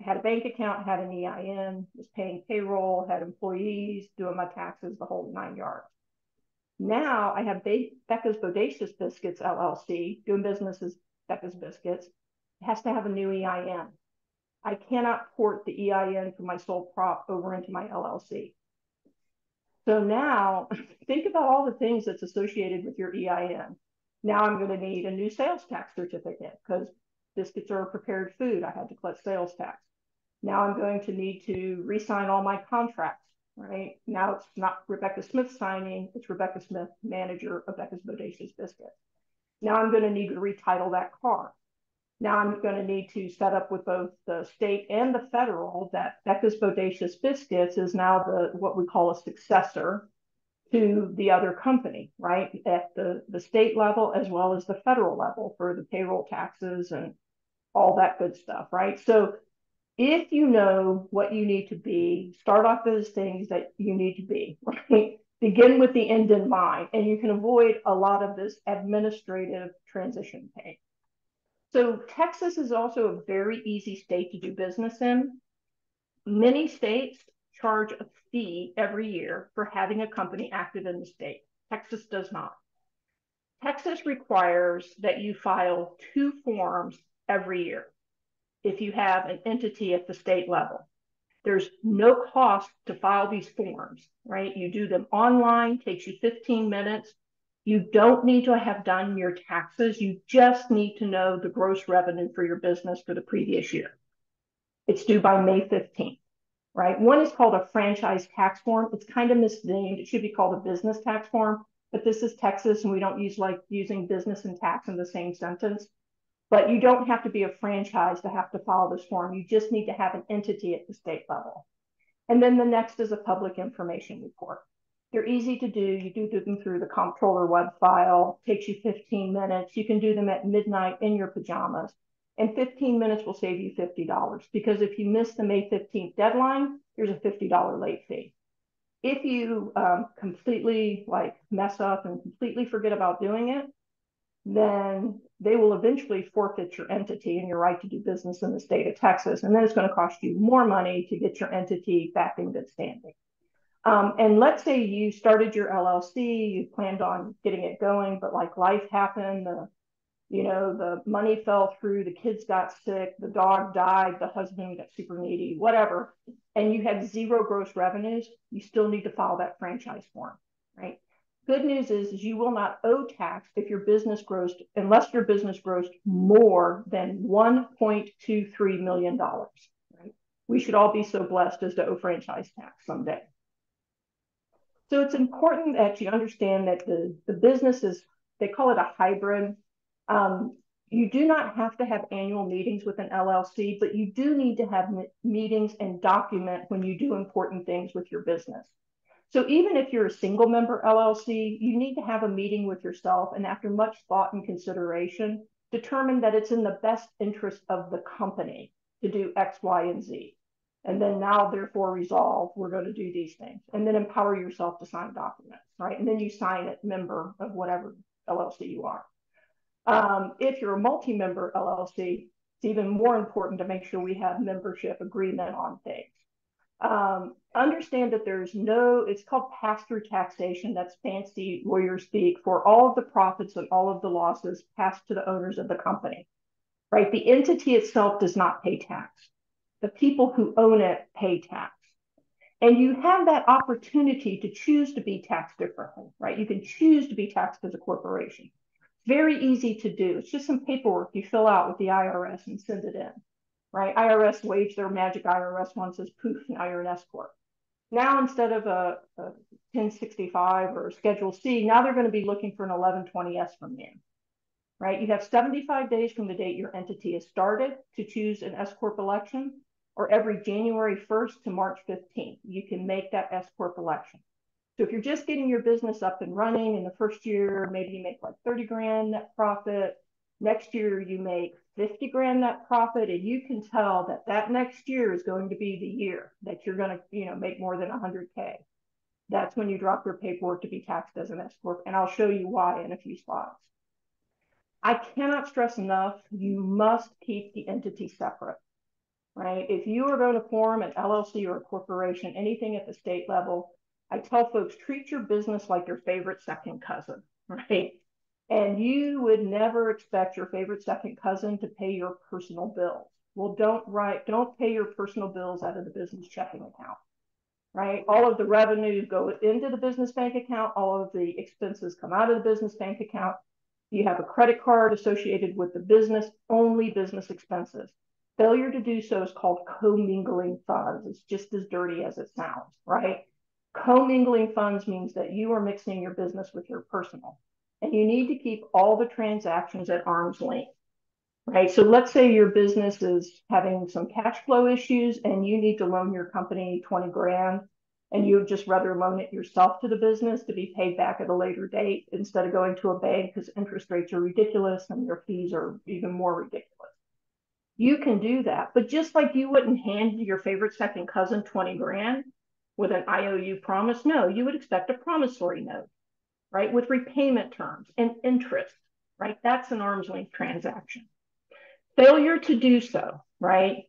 Had a bank account, had an EIN, was paying payroll, had employees, doing my taxes, the whole nine yards. Now I have Becca's Bodacious Biscuits LLC, doing business as Becca's Biscuits. It has to have a new EIN. I cannot port the EIN from my sole prop over into my LLC. So now think about all the things that's associated with your EIN. Now I'm going to need a new sales tax certificate because biscuits are prepared food. I had to collect sales tax. Now I'm going to need to re-sign all my contracts, right? Now it's not Rebecca Smith signing, it's Rebecca Smith, manager of Becca's Bodacious Biscuits. Now I'm going to need to retitle that car. Now I'm going to need to set up with both the state and the federal that Becca's Bodacious Biscuits is now the what we call a successor to the other company, right? At the, the state level as well as the federal level for the payroll taxes and all that good stuff, right? So if you know what you need to be, start off those things that you need to be, right? Begin with the end in mind, and you can avoid a lot of this administrative transition pain. So Texas is also a very easy state to do business in. Many states charge a fee every year for having a company active in the state. Texas does not. Texas requires that you file two forms every year if you have an entity at the state level. There's no cost to file these forms, right? You do them online, takes you 15 minutes. You don't need to have done your taxes. You just need to know the gross revenue for your business for the previous year. It's due by May 15th, right? One is called a franchise tax form. It's kind of misnamed. It should be called a business tax form, but this is Texas and we don't use like using business and tax in the same sentence. But you don't have to be a franchise to have to follow this form. You just need to have an entity at the state level. And then the next is a public information report. They're easy to do. You do them through the comptroller web file. Takes you 15 minutes. You can do them at midnight in your pajamas. And 15 minutes will save you $50 because if you miss the May 15th deadline, there's a $50 late fee. If you um, completely like mess up and completely forget about doing it, then they will eventually forfeit your entity and your right to do business in the state of Texas. And then it's going to cost you more money to get your entity back in good standing. Um, and let's say you started your LLC, you planned on getting it going, but like life happened, the you know, the money fell through, the kids got sick, the dog died, the husband got super needy, whatever, and you have zero gross revenues, you still need to file that franchise form, right? Good news is, is you will not owe tax if your business grows, unless your business grows more than $1.23 million, right? We should all be so blessed as to owe franchise tax someday. So it's important that you understand that the, the business is, they call it a hybrid. Um, you do not have to have annual meetings with an LLC, but you do need to have meetings and document when you do important things with your business. So even if you're a single member LLC, you need to have a meeting with yourself and after much thought and consideration, determine that it's in the best interest of the company to do X, Y, and Z. And then now, therefore, resolve, we're going to do these things. And then empower yourself to sign documents, right? And then you sign it, member of whatever LLC you are. Um, if you're a multi-member LLC, it's even more important to make sure we have membership agreement on things. Um, understand that there's no, it's called pass-through taxation. That's fancy lawyer speak for all of the profits and all of the losses passed to the owners of the company, right? The entity itself does not pay tax the people who own it pay tax. And you have that opportunity to choose to be taxed differently, right? You can choose to be taxed as a corporation. Very easy to do. It's just some paperwork you fill out with the IRS and send it in, right? IRS waves their magic IRS one says poof, now you're an S corp. Now instead of a, a 1065 or Schedule C, now they're going to be looking for an 1120S from you, right? You have 75 days from the date your entity is started to choose an S corp election or every January 1st to March 15th. You can make that S Corp election. So if you're just getting your business up and running in the first year, maybe you make like 30 grand net profit. Next year you make 50 grand net profit, and you can tell that that next year is going to be the year that you're going to, you know, make more than 100k. That's when you drop your paperwork to be taxed as an S corp, and I'll show you why in a few slides. I cannot stress enough, you must keep the entity separate right? If you are going to form an LLC or a corporation, anything at the state level, I tell folks treat your business like your favorite second cousin, right? And you would never expect your favorite second cousin to pay your personal bills. Well, don't write, don't pay your personal bills out of the business checking account, right? All of the revenues go into the business bank account. All of the expenses come out of the business bank account. You have a credit card associated with the business, only business expenses. Failure to do so is called commingling funds. It's just as dirty as it sounds, right? Commingling funds means that you are mixing your business with your personal, and you need to keep all the transactions at arm's length, right? So let's say your business is having some cash flow issues and you need to loan your company 20 grand and you'd just rather loan it yourself to the business to be paid back at a later date instead of going to a bank because interest rates are ridiculous and your fees are even more ridiculous you can do that. But just like you wouldn't hand your favorite second cousin 20 grand with an IOU promise, no, you would expect a promissory note, right? With repayment terms and interest, right? That's an arm's length transaction. Failure to do so, right?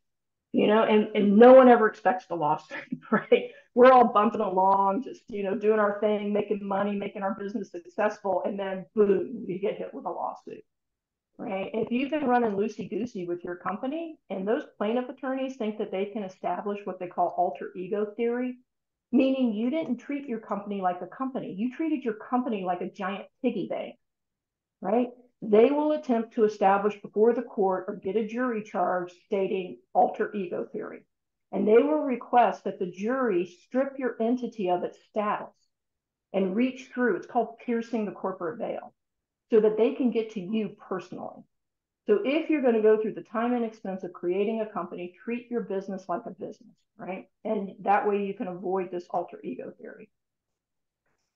You know, and, and no one ever expects the lawsuit, right? We're all bumping along, just, you know, doing our thing, making money, making our business successful. And then boom, you get hit with a lawsuit right? If you've been running loosey goosey with your company and those plaintiff attorneys think that they can establish what they call alter ego theory, meaning you didn't treat your company like a company, you treated your company like a giant piggy bank, right? They will attempt to establish before the court or get a jury charge stating alter ego theory. And they will request that the jury strip your entity of its status and reach through. It's called piercing the corporate veil so that they can get to you personally. So if you're going to go through the time and expense of creating a company, treat your business like a business, right? And that way you can avoid this alter ego theory.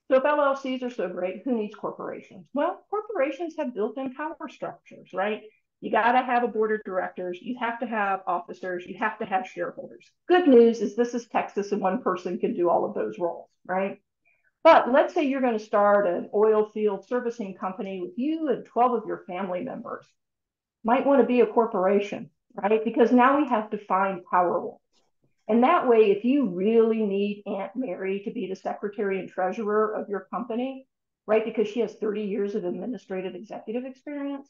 So if LLCs are so great, who needs corporations? Well, corporations have built-in power structures, right? You got to have a board of directors. You have to have officers. You have to have shareholders. Good news is this is Texas and one person can do all of those roles, right? But let's say you're going to start an oil field servicing company with you and 12 of your family members. Might want to be a corporation, right? Because now we have defined power roles. And that way, if you really need Aunt Mary to be the secretary and treasurer of your company, right, because she has 30 years of administrative executive experience,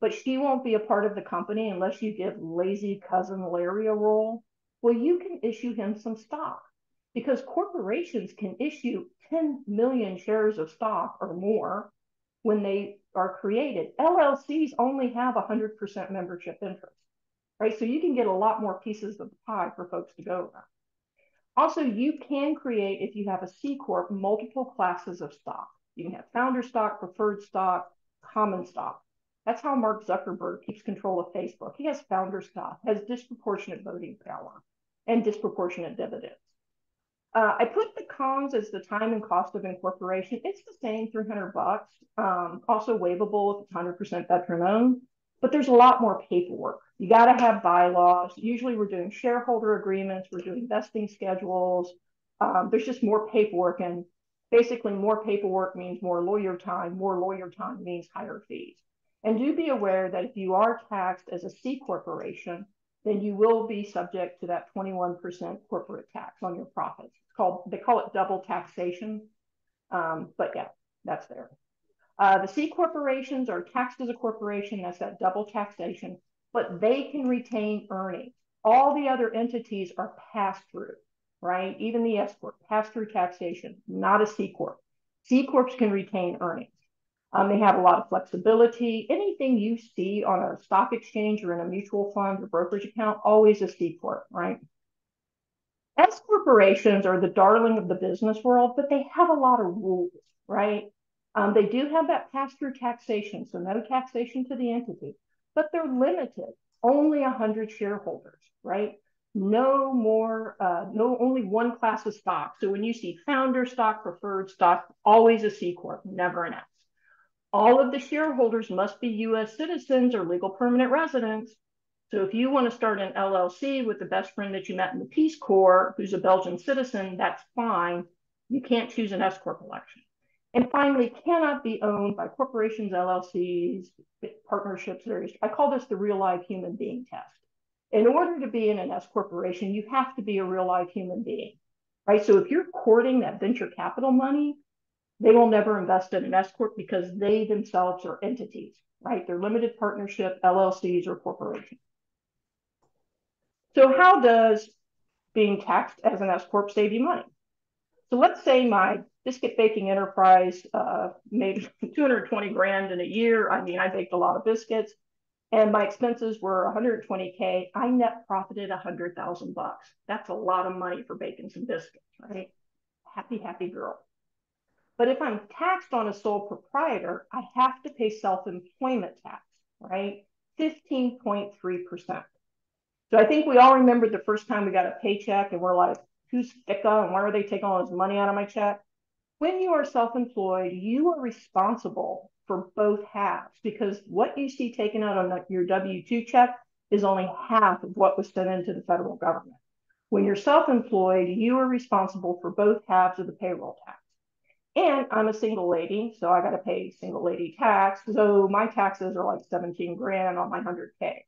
but she won't be a part of the company unless you give lazy cousin Larry a role, well, you can issue him some stock because corporations can issue 10 million shares of stock or more when they are created. LLCs only have 100% membership interest right? So you can get a lot more pieces of the pie for folks to go around. Also, you can create, if you have a C Corp, multiple classes of stock. You can have founder stock, preferred stock, common stock. That's how Mark Zuckerberg keeps control of Facebook. He has founder stock, has disproportionate voting power, and disproportionate dividends. Uh, I put the cons as the time and cost of incorporation. It's the same, 300 bucks. Um, also waivable if it's 100% veteran owned but there's a lot more paperwork. You got to have bylaws. Usually we're doing shareholder agreements, we're doing vesting schedules. Um, there's just more paperwork and basically more paperwork means more lawyer time. More lawyer time means higher fees. And do be aware that if you are taxed as a C corporation, then you will be subject to that 21% corporate tax on your profits. It's called, they call it double taxation. Um, but yeah, that's there. Uh, the C corporations are taxed as a corporation, that's that double taxation, but they can retain earnings. All the other entities are pass through, right? Even the S corp, pass through taxation, not a C corp. C corps can retain earnings. Um, they have a lot of flexibility. Anything you see on a stock exchange or in a mutual fund or brokerage account, always a C corp, right? S corporations are the darling of the business world, but they have a lot of rules, right? Um, they do have that pass-through taxation, so no taxation to the entity, but they're limited, only 100 shareholders, right? No more, uh, no, only one class of stock. So when you see founder stock, preferred stock, always a C Corp, never an S. All of the shareholders must be US citizens or legal permanent residents. So if you want to start an LLC with the best friend that you met in the Peace Corps, who's a Belgian citizen, that's fine. You can't choose an S Corp election. And finally, cannot be owned by corporations, LLCs, partnerships, various. I call this the real life human being test. In order to be in an S corporation, you have to be a real life human being, right? So if you're courting that venture capital money, they will never invest in an S corp because they themselves are entities, right? They're limited partnership, LLCs, or corporations. So how does being taxed as an S corp save you money? So let's say my biscuit baking enterprise uh, made 220 grand in a year. I mean, I baked a lot of biscuits and my expenses were 120K. I net profited 100,000 bucks. That's a lot of money for baking some biscuits, right? Happy, happy girl. But if I'm taxed on a sole proprietor, I have to pay self-employment tax, right? 15.3%. So I think we all remember the first time we got a paycheck and we're like, who's FICA and why are they taking all this money out of my check? When you are self-employed, you are responsible for both halves because what you see taken out on your W-2 check is only half of what was sent into the federal government. When you're self-employed, you are responsible for both halves of the payroll tax. And I'm a single lady, so I got to pay single lady tax. So my taxes are like 17 grand on my 100K.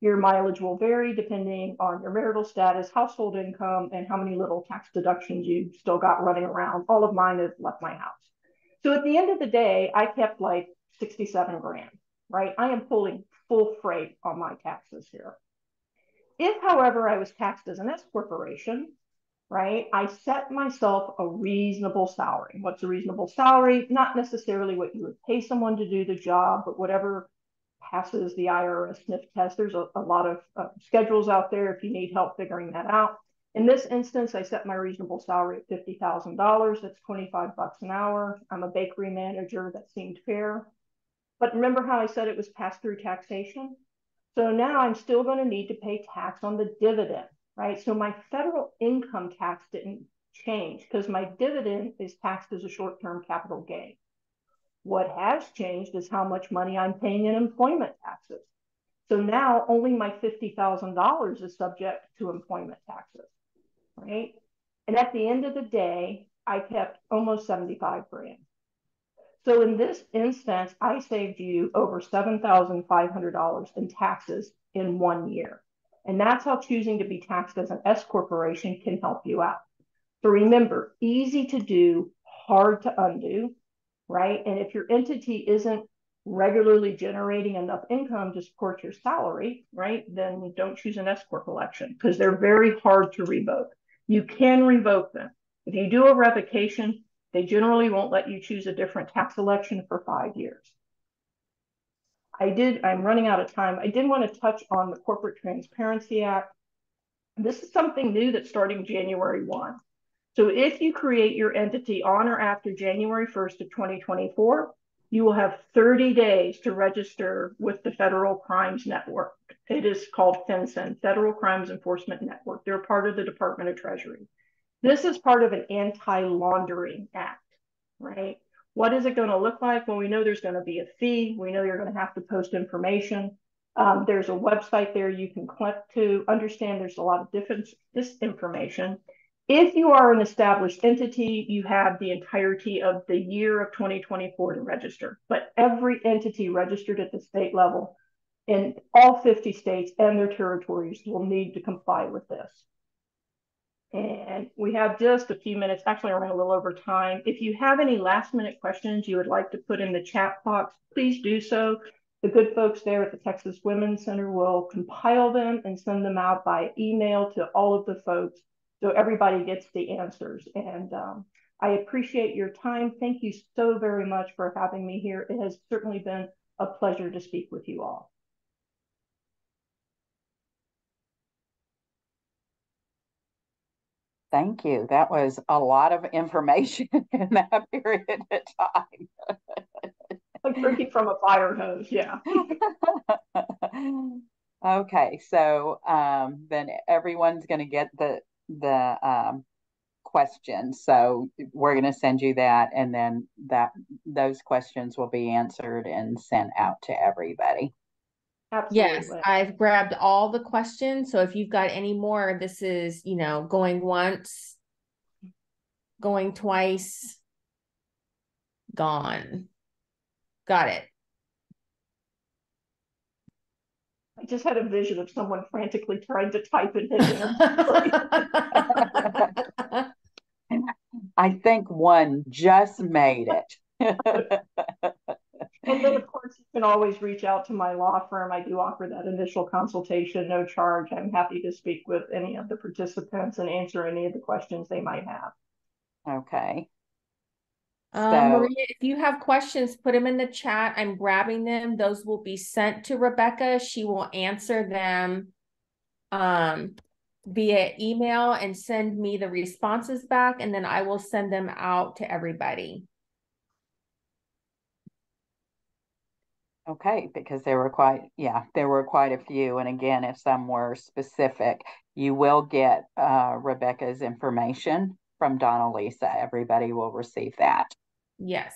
Your mileage will vary depending on your marital status, household income, and how many little tax deductions you still got running around. All of mine have left my house. So at the end of the day, I kept like 67 grand, right? I am pulling full freight on my taxes here. If, however, I was taxed as an S corporation, right, I set myself a reasonable salary. What's a reasonable salary? Not necessarily what you would pay someone to do the job, but whatever passes the IRS sniff test. There's a, a lot of uh, schedules out there if you need help figuring that out. In this instance, I set my reasonable salary at $50,000. That's 25 bucks an hour. I'm a bakery manager. That seemed fair. But remember how I said it was pass through taxation? So now I'm still going to need to pay tax on the dividend, right? So my federal income tax didn't change because my dividend is taxed as a short term capital gain. What has changed is how much money I'm paying in employment taxes. So now only my $50,000 is subject to employment taxes, right? And at the end of the day, I kept almost 75 grand. So in this instance, I saved you over $7,500 in taxes in one year. And that's how choosing to be taxed as an S corporation can help you out. So remember, easy to do, hard to undo, right? And if your entity isn't regularly generating enough income to support your salary, right, then don't choose an S corp election because they're very hard to revoke. You can revoke them. If you do a revocation, they generally won't let you choose a different tax election for five years. I did, I'm running out of time. I did want to touch on the Corporate Transparency Act. This is something new that's starting January 1. So if you create your entity on or after January 1st of 2024, you will have 30 days to register with the Federal Crimes Network. It is called FinCEN, Federal Crimes Enforcement Network. They're part of the Department of Treasury. This is part of an anti-laundering act, right? What is it going to look like? Well, we know there's going to be a fee. We know you're going to have to post information. Um, there's a website there you can click to understand there's a lot of different disinformation. If you are an established entity, you have the entirety of the year of 2024 to register. But every entity registered at the state level in all 50 states and their territories will need to comply with this. And we have just a few minutes, actually running a little over time. If you have any last minute questions you would like to put in the chat box, please do so. The good folks there at the Texas Women's Center will compile them and send them out by email to all of the folks so everybody gets the answers. And um, I appreciate your time. Thank you so very much for having me here. It has certainly been a pleasure to speak with you all. Thank you. That was a lot of information in that period of time. like drinking from a fire hose, yeah. okay, so um, then everyone's going to get the the um, questions. So we're going to send you that, and then that those questions will be answered and sent out to everybody. Absolutely. Yes, I've grabbed all the questions. So if you've got any more, this is, you know, going once, going twice, gone. Got it. I just had a vision of someone frantically trying to type it in I think one just made it. And then, of course, you can always reach out to my law firm. I do offer that initial consultation, no charge. I'm happy to speak with any of the participants and answer any of the questions they might have. Okay. Um, so, Maria, if you have questions, put them in the chat. I'm grabbing them. Those will be sent to Rebecca. She will answer them um, via email and send me the responses back, and then I will send them out to everybody. Okay, because there were quite, yeah, there were quite a few. And again, if some were specific, you will get uh, Rebecca's information from Donna Lisa. Everybody will receive that. Yes.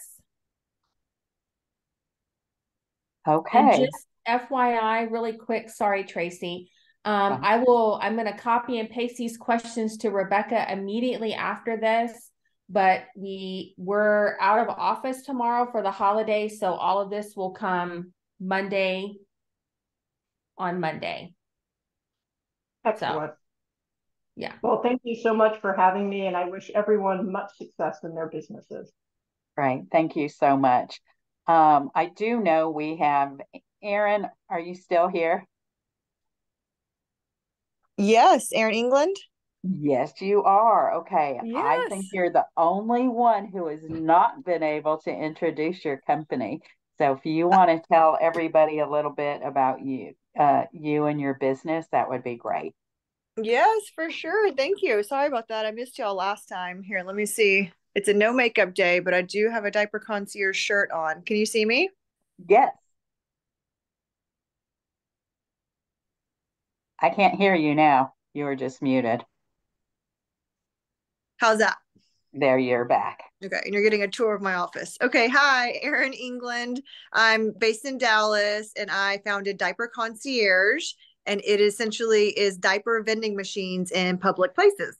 Okay. And just FYI, really quick, sorry, Tracy. Um, I will, I'm going to copy and paste these questions to Rebecca immediately after this but we were out of office tomorrow for the holiday. So all of this will come Monday on Monday. Excellent. So, yeah. Well, thank you so much for having me, and I wish everyone much success in their businesses. Right. Thank you so much. Um, I do know we have Erin. Are you still here? Yes, Erin England. Yes, you are. Okay. Yes. I think you're the only one who has not been able to introduce your company. So if you want to tell everybody a little bit about you, uh, you and your business, that would be great. Yes, for sure. Thank you. Sorry about that. I missed y'all last time. Here, let me see. It's a no makeup day, but I do have a diaper concierge shirt on. Can you see me? Yes. I can't hear you now. You were just muted. How's that? There, you're back. Okay, and you're getting a tour of my office. Okay, hi, Erin England. I'm based in Dallas and I founded Diaper Concierge, and it essentially is diaper vending machines in public places.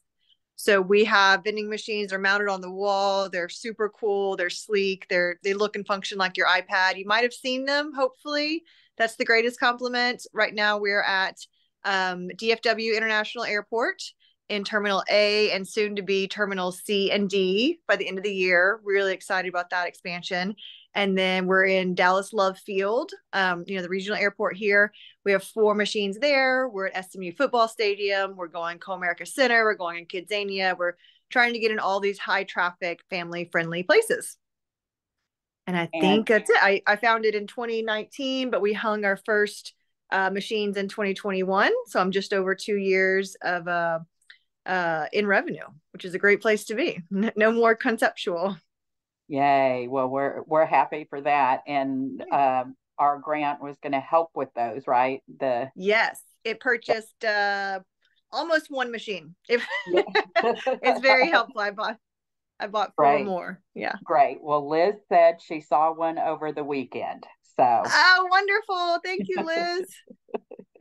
So we have vending machines, they're mounted on the wall, they're super cool, they're sleek, they're they look and function like your iPad. You might have seen them, hopefully. That's the greatest compliment. Right now we're at um, DFW International Airport in Terminal A and soon to be Terminal C and D by the end of the year. Really excited about that expansion. And then we're in Dallas Love Field, um, you know, the regional airport here. We have four machines there. We're at SMU Football Stadium. We're going Comerica Center. We're going in Kidzania. We're trying to get in all these high traffic, family friendly places. And I and think that's it. I, I found it in 2019, but we hung our first uh, machines in 2021. So I'm just over two years of uh, uh, in revenue, which is a great place to be. No more conceptual. Yay! Well, we're we're happy for that, and um, our grant was going to help with those, right? The yes, it purchased uh, almost one machine. It, it's very helpful. I bought I bought four right. more. Yeah. Great. Well, Liz said she saw one over the weekend. So Oh, wonderful. Thank you, Liz.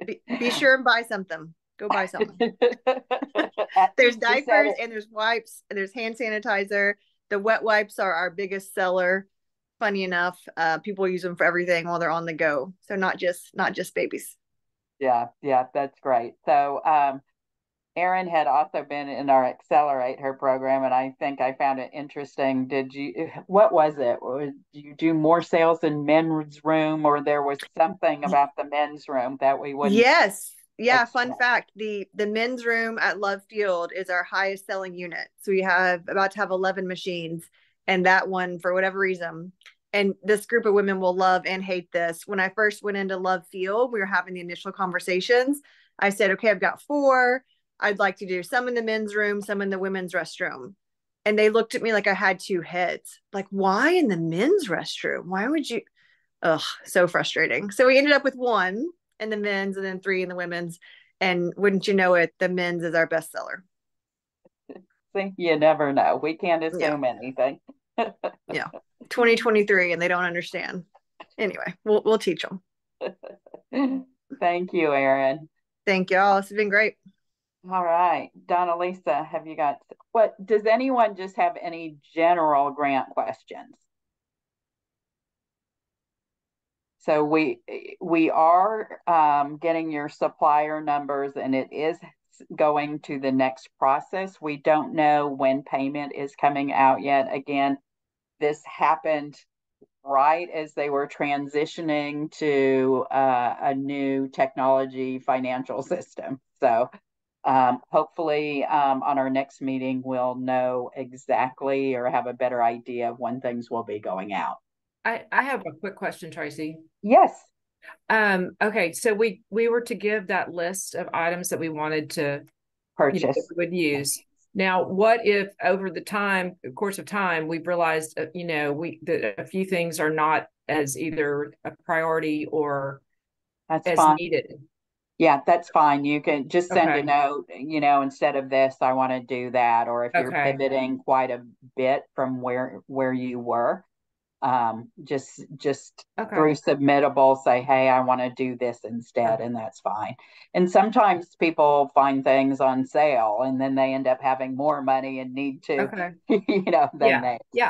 be, be sure and buy something. Go buy something. there's diapers and there's wipes and there's hand sanitizer. The wet wipes are our biggest seller. Funny enough, uh, people use them for everything while they're on the go. So not just not just babies. Yeah, yeah, that's great. So um, Erin had also been in our Accelerate Her program, and I think I found it interesting. Did you? What was it? Was you do more sales in men's room, or there was something about the men's room that we would? Yes, yeah, fun fact: the the men's room at Love Field is our highest selling unit. So we have about to have eleven machines, and that one, for whatever reason, and this group of women will love and hate this. When I first went into Love Field, we were having the initial conversations. I said, "Okay, I've got four. I'd like to do some in the men's room, some in the women's restroom." And they looked at me like I had two heads. Like, why in the men's restroom? Why would you? Ugh, so frustrating. So we ended up with one in the men's and then three in the women's. And wouldn't you know it, the men's is our bestseller. Think you never know. We can't assume yeah. anything. yeah. 2023 and they don't understand. Anyway, we'll we'll teach them. Thank you, Erin. Thank y'all. It's been great. All right. Donna Lisa, have you got what does anyone just have any general grant questions? So we we are um, getting your supplier numbers, and it is going to the next process. We don't know when payment is coming out yet. Again, this happened right as they were transitioning to uh, a new technology financial system. So um, hopefully um, on our next meeting, we'll know exactly or have a better idea of when things will be going out. I, I have a quick question, Tracy. Yes. Um, okay, so we we were to give that list of items that we wanted to purchase you know, would use. Now, what if over the time course of time we've realized uh, you know we that a few things are not as either a priority or that's as fine. needed? Yeah, that's fine. You can just send okay. a note, you know, instead of this, I want to do that. Or if you're okay. pivoting quite a bit from where where you were, um, just just okay. through submittable say hey i want to do this instead and that's fine and sometimes people find things on sale and then they end up having more money and need to okay. you know than yeah. they yeah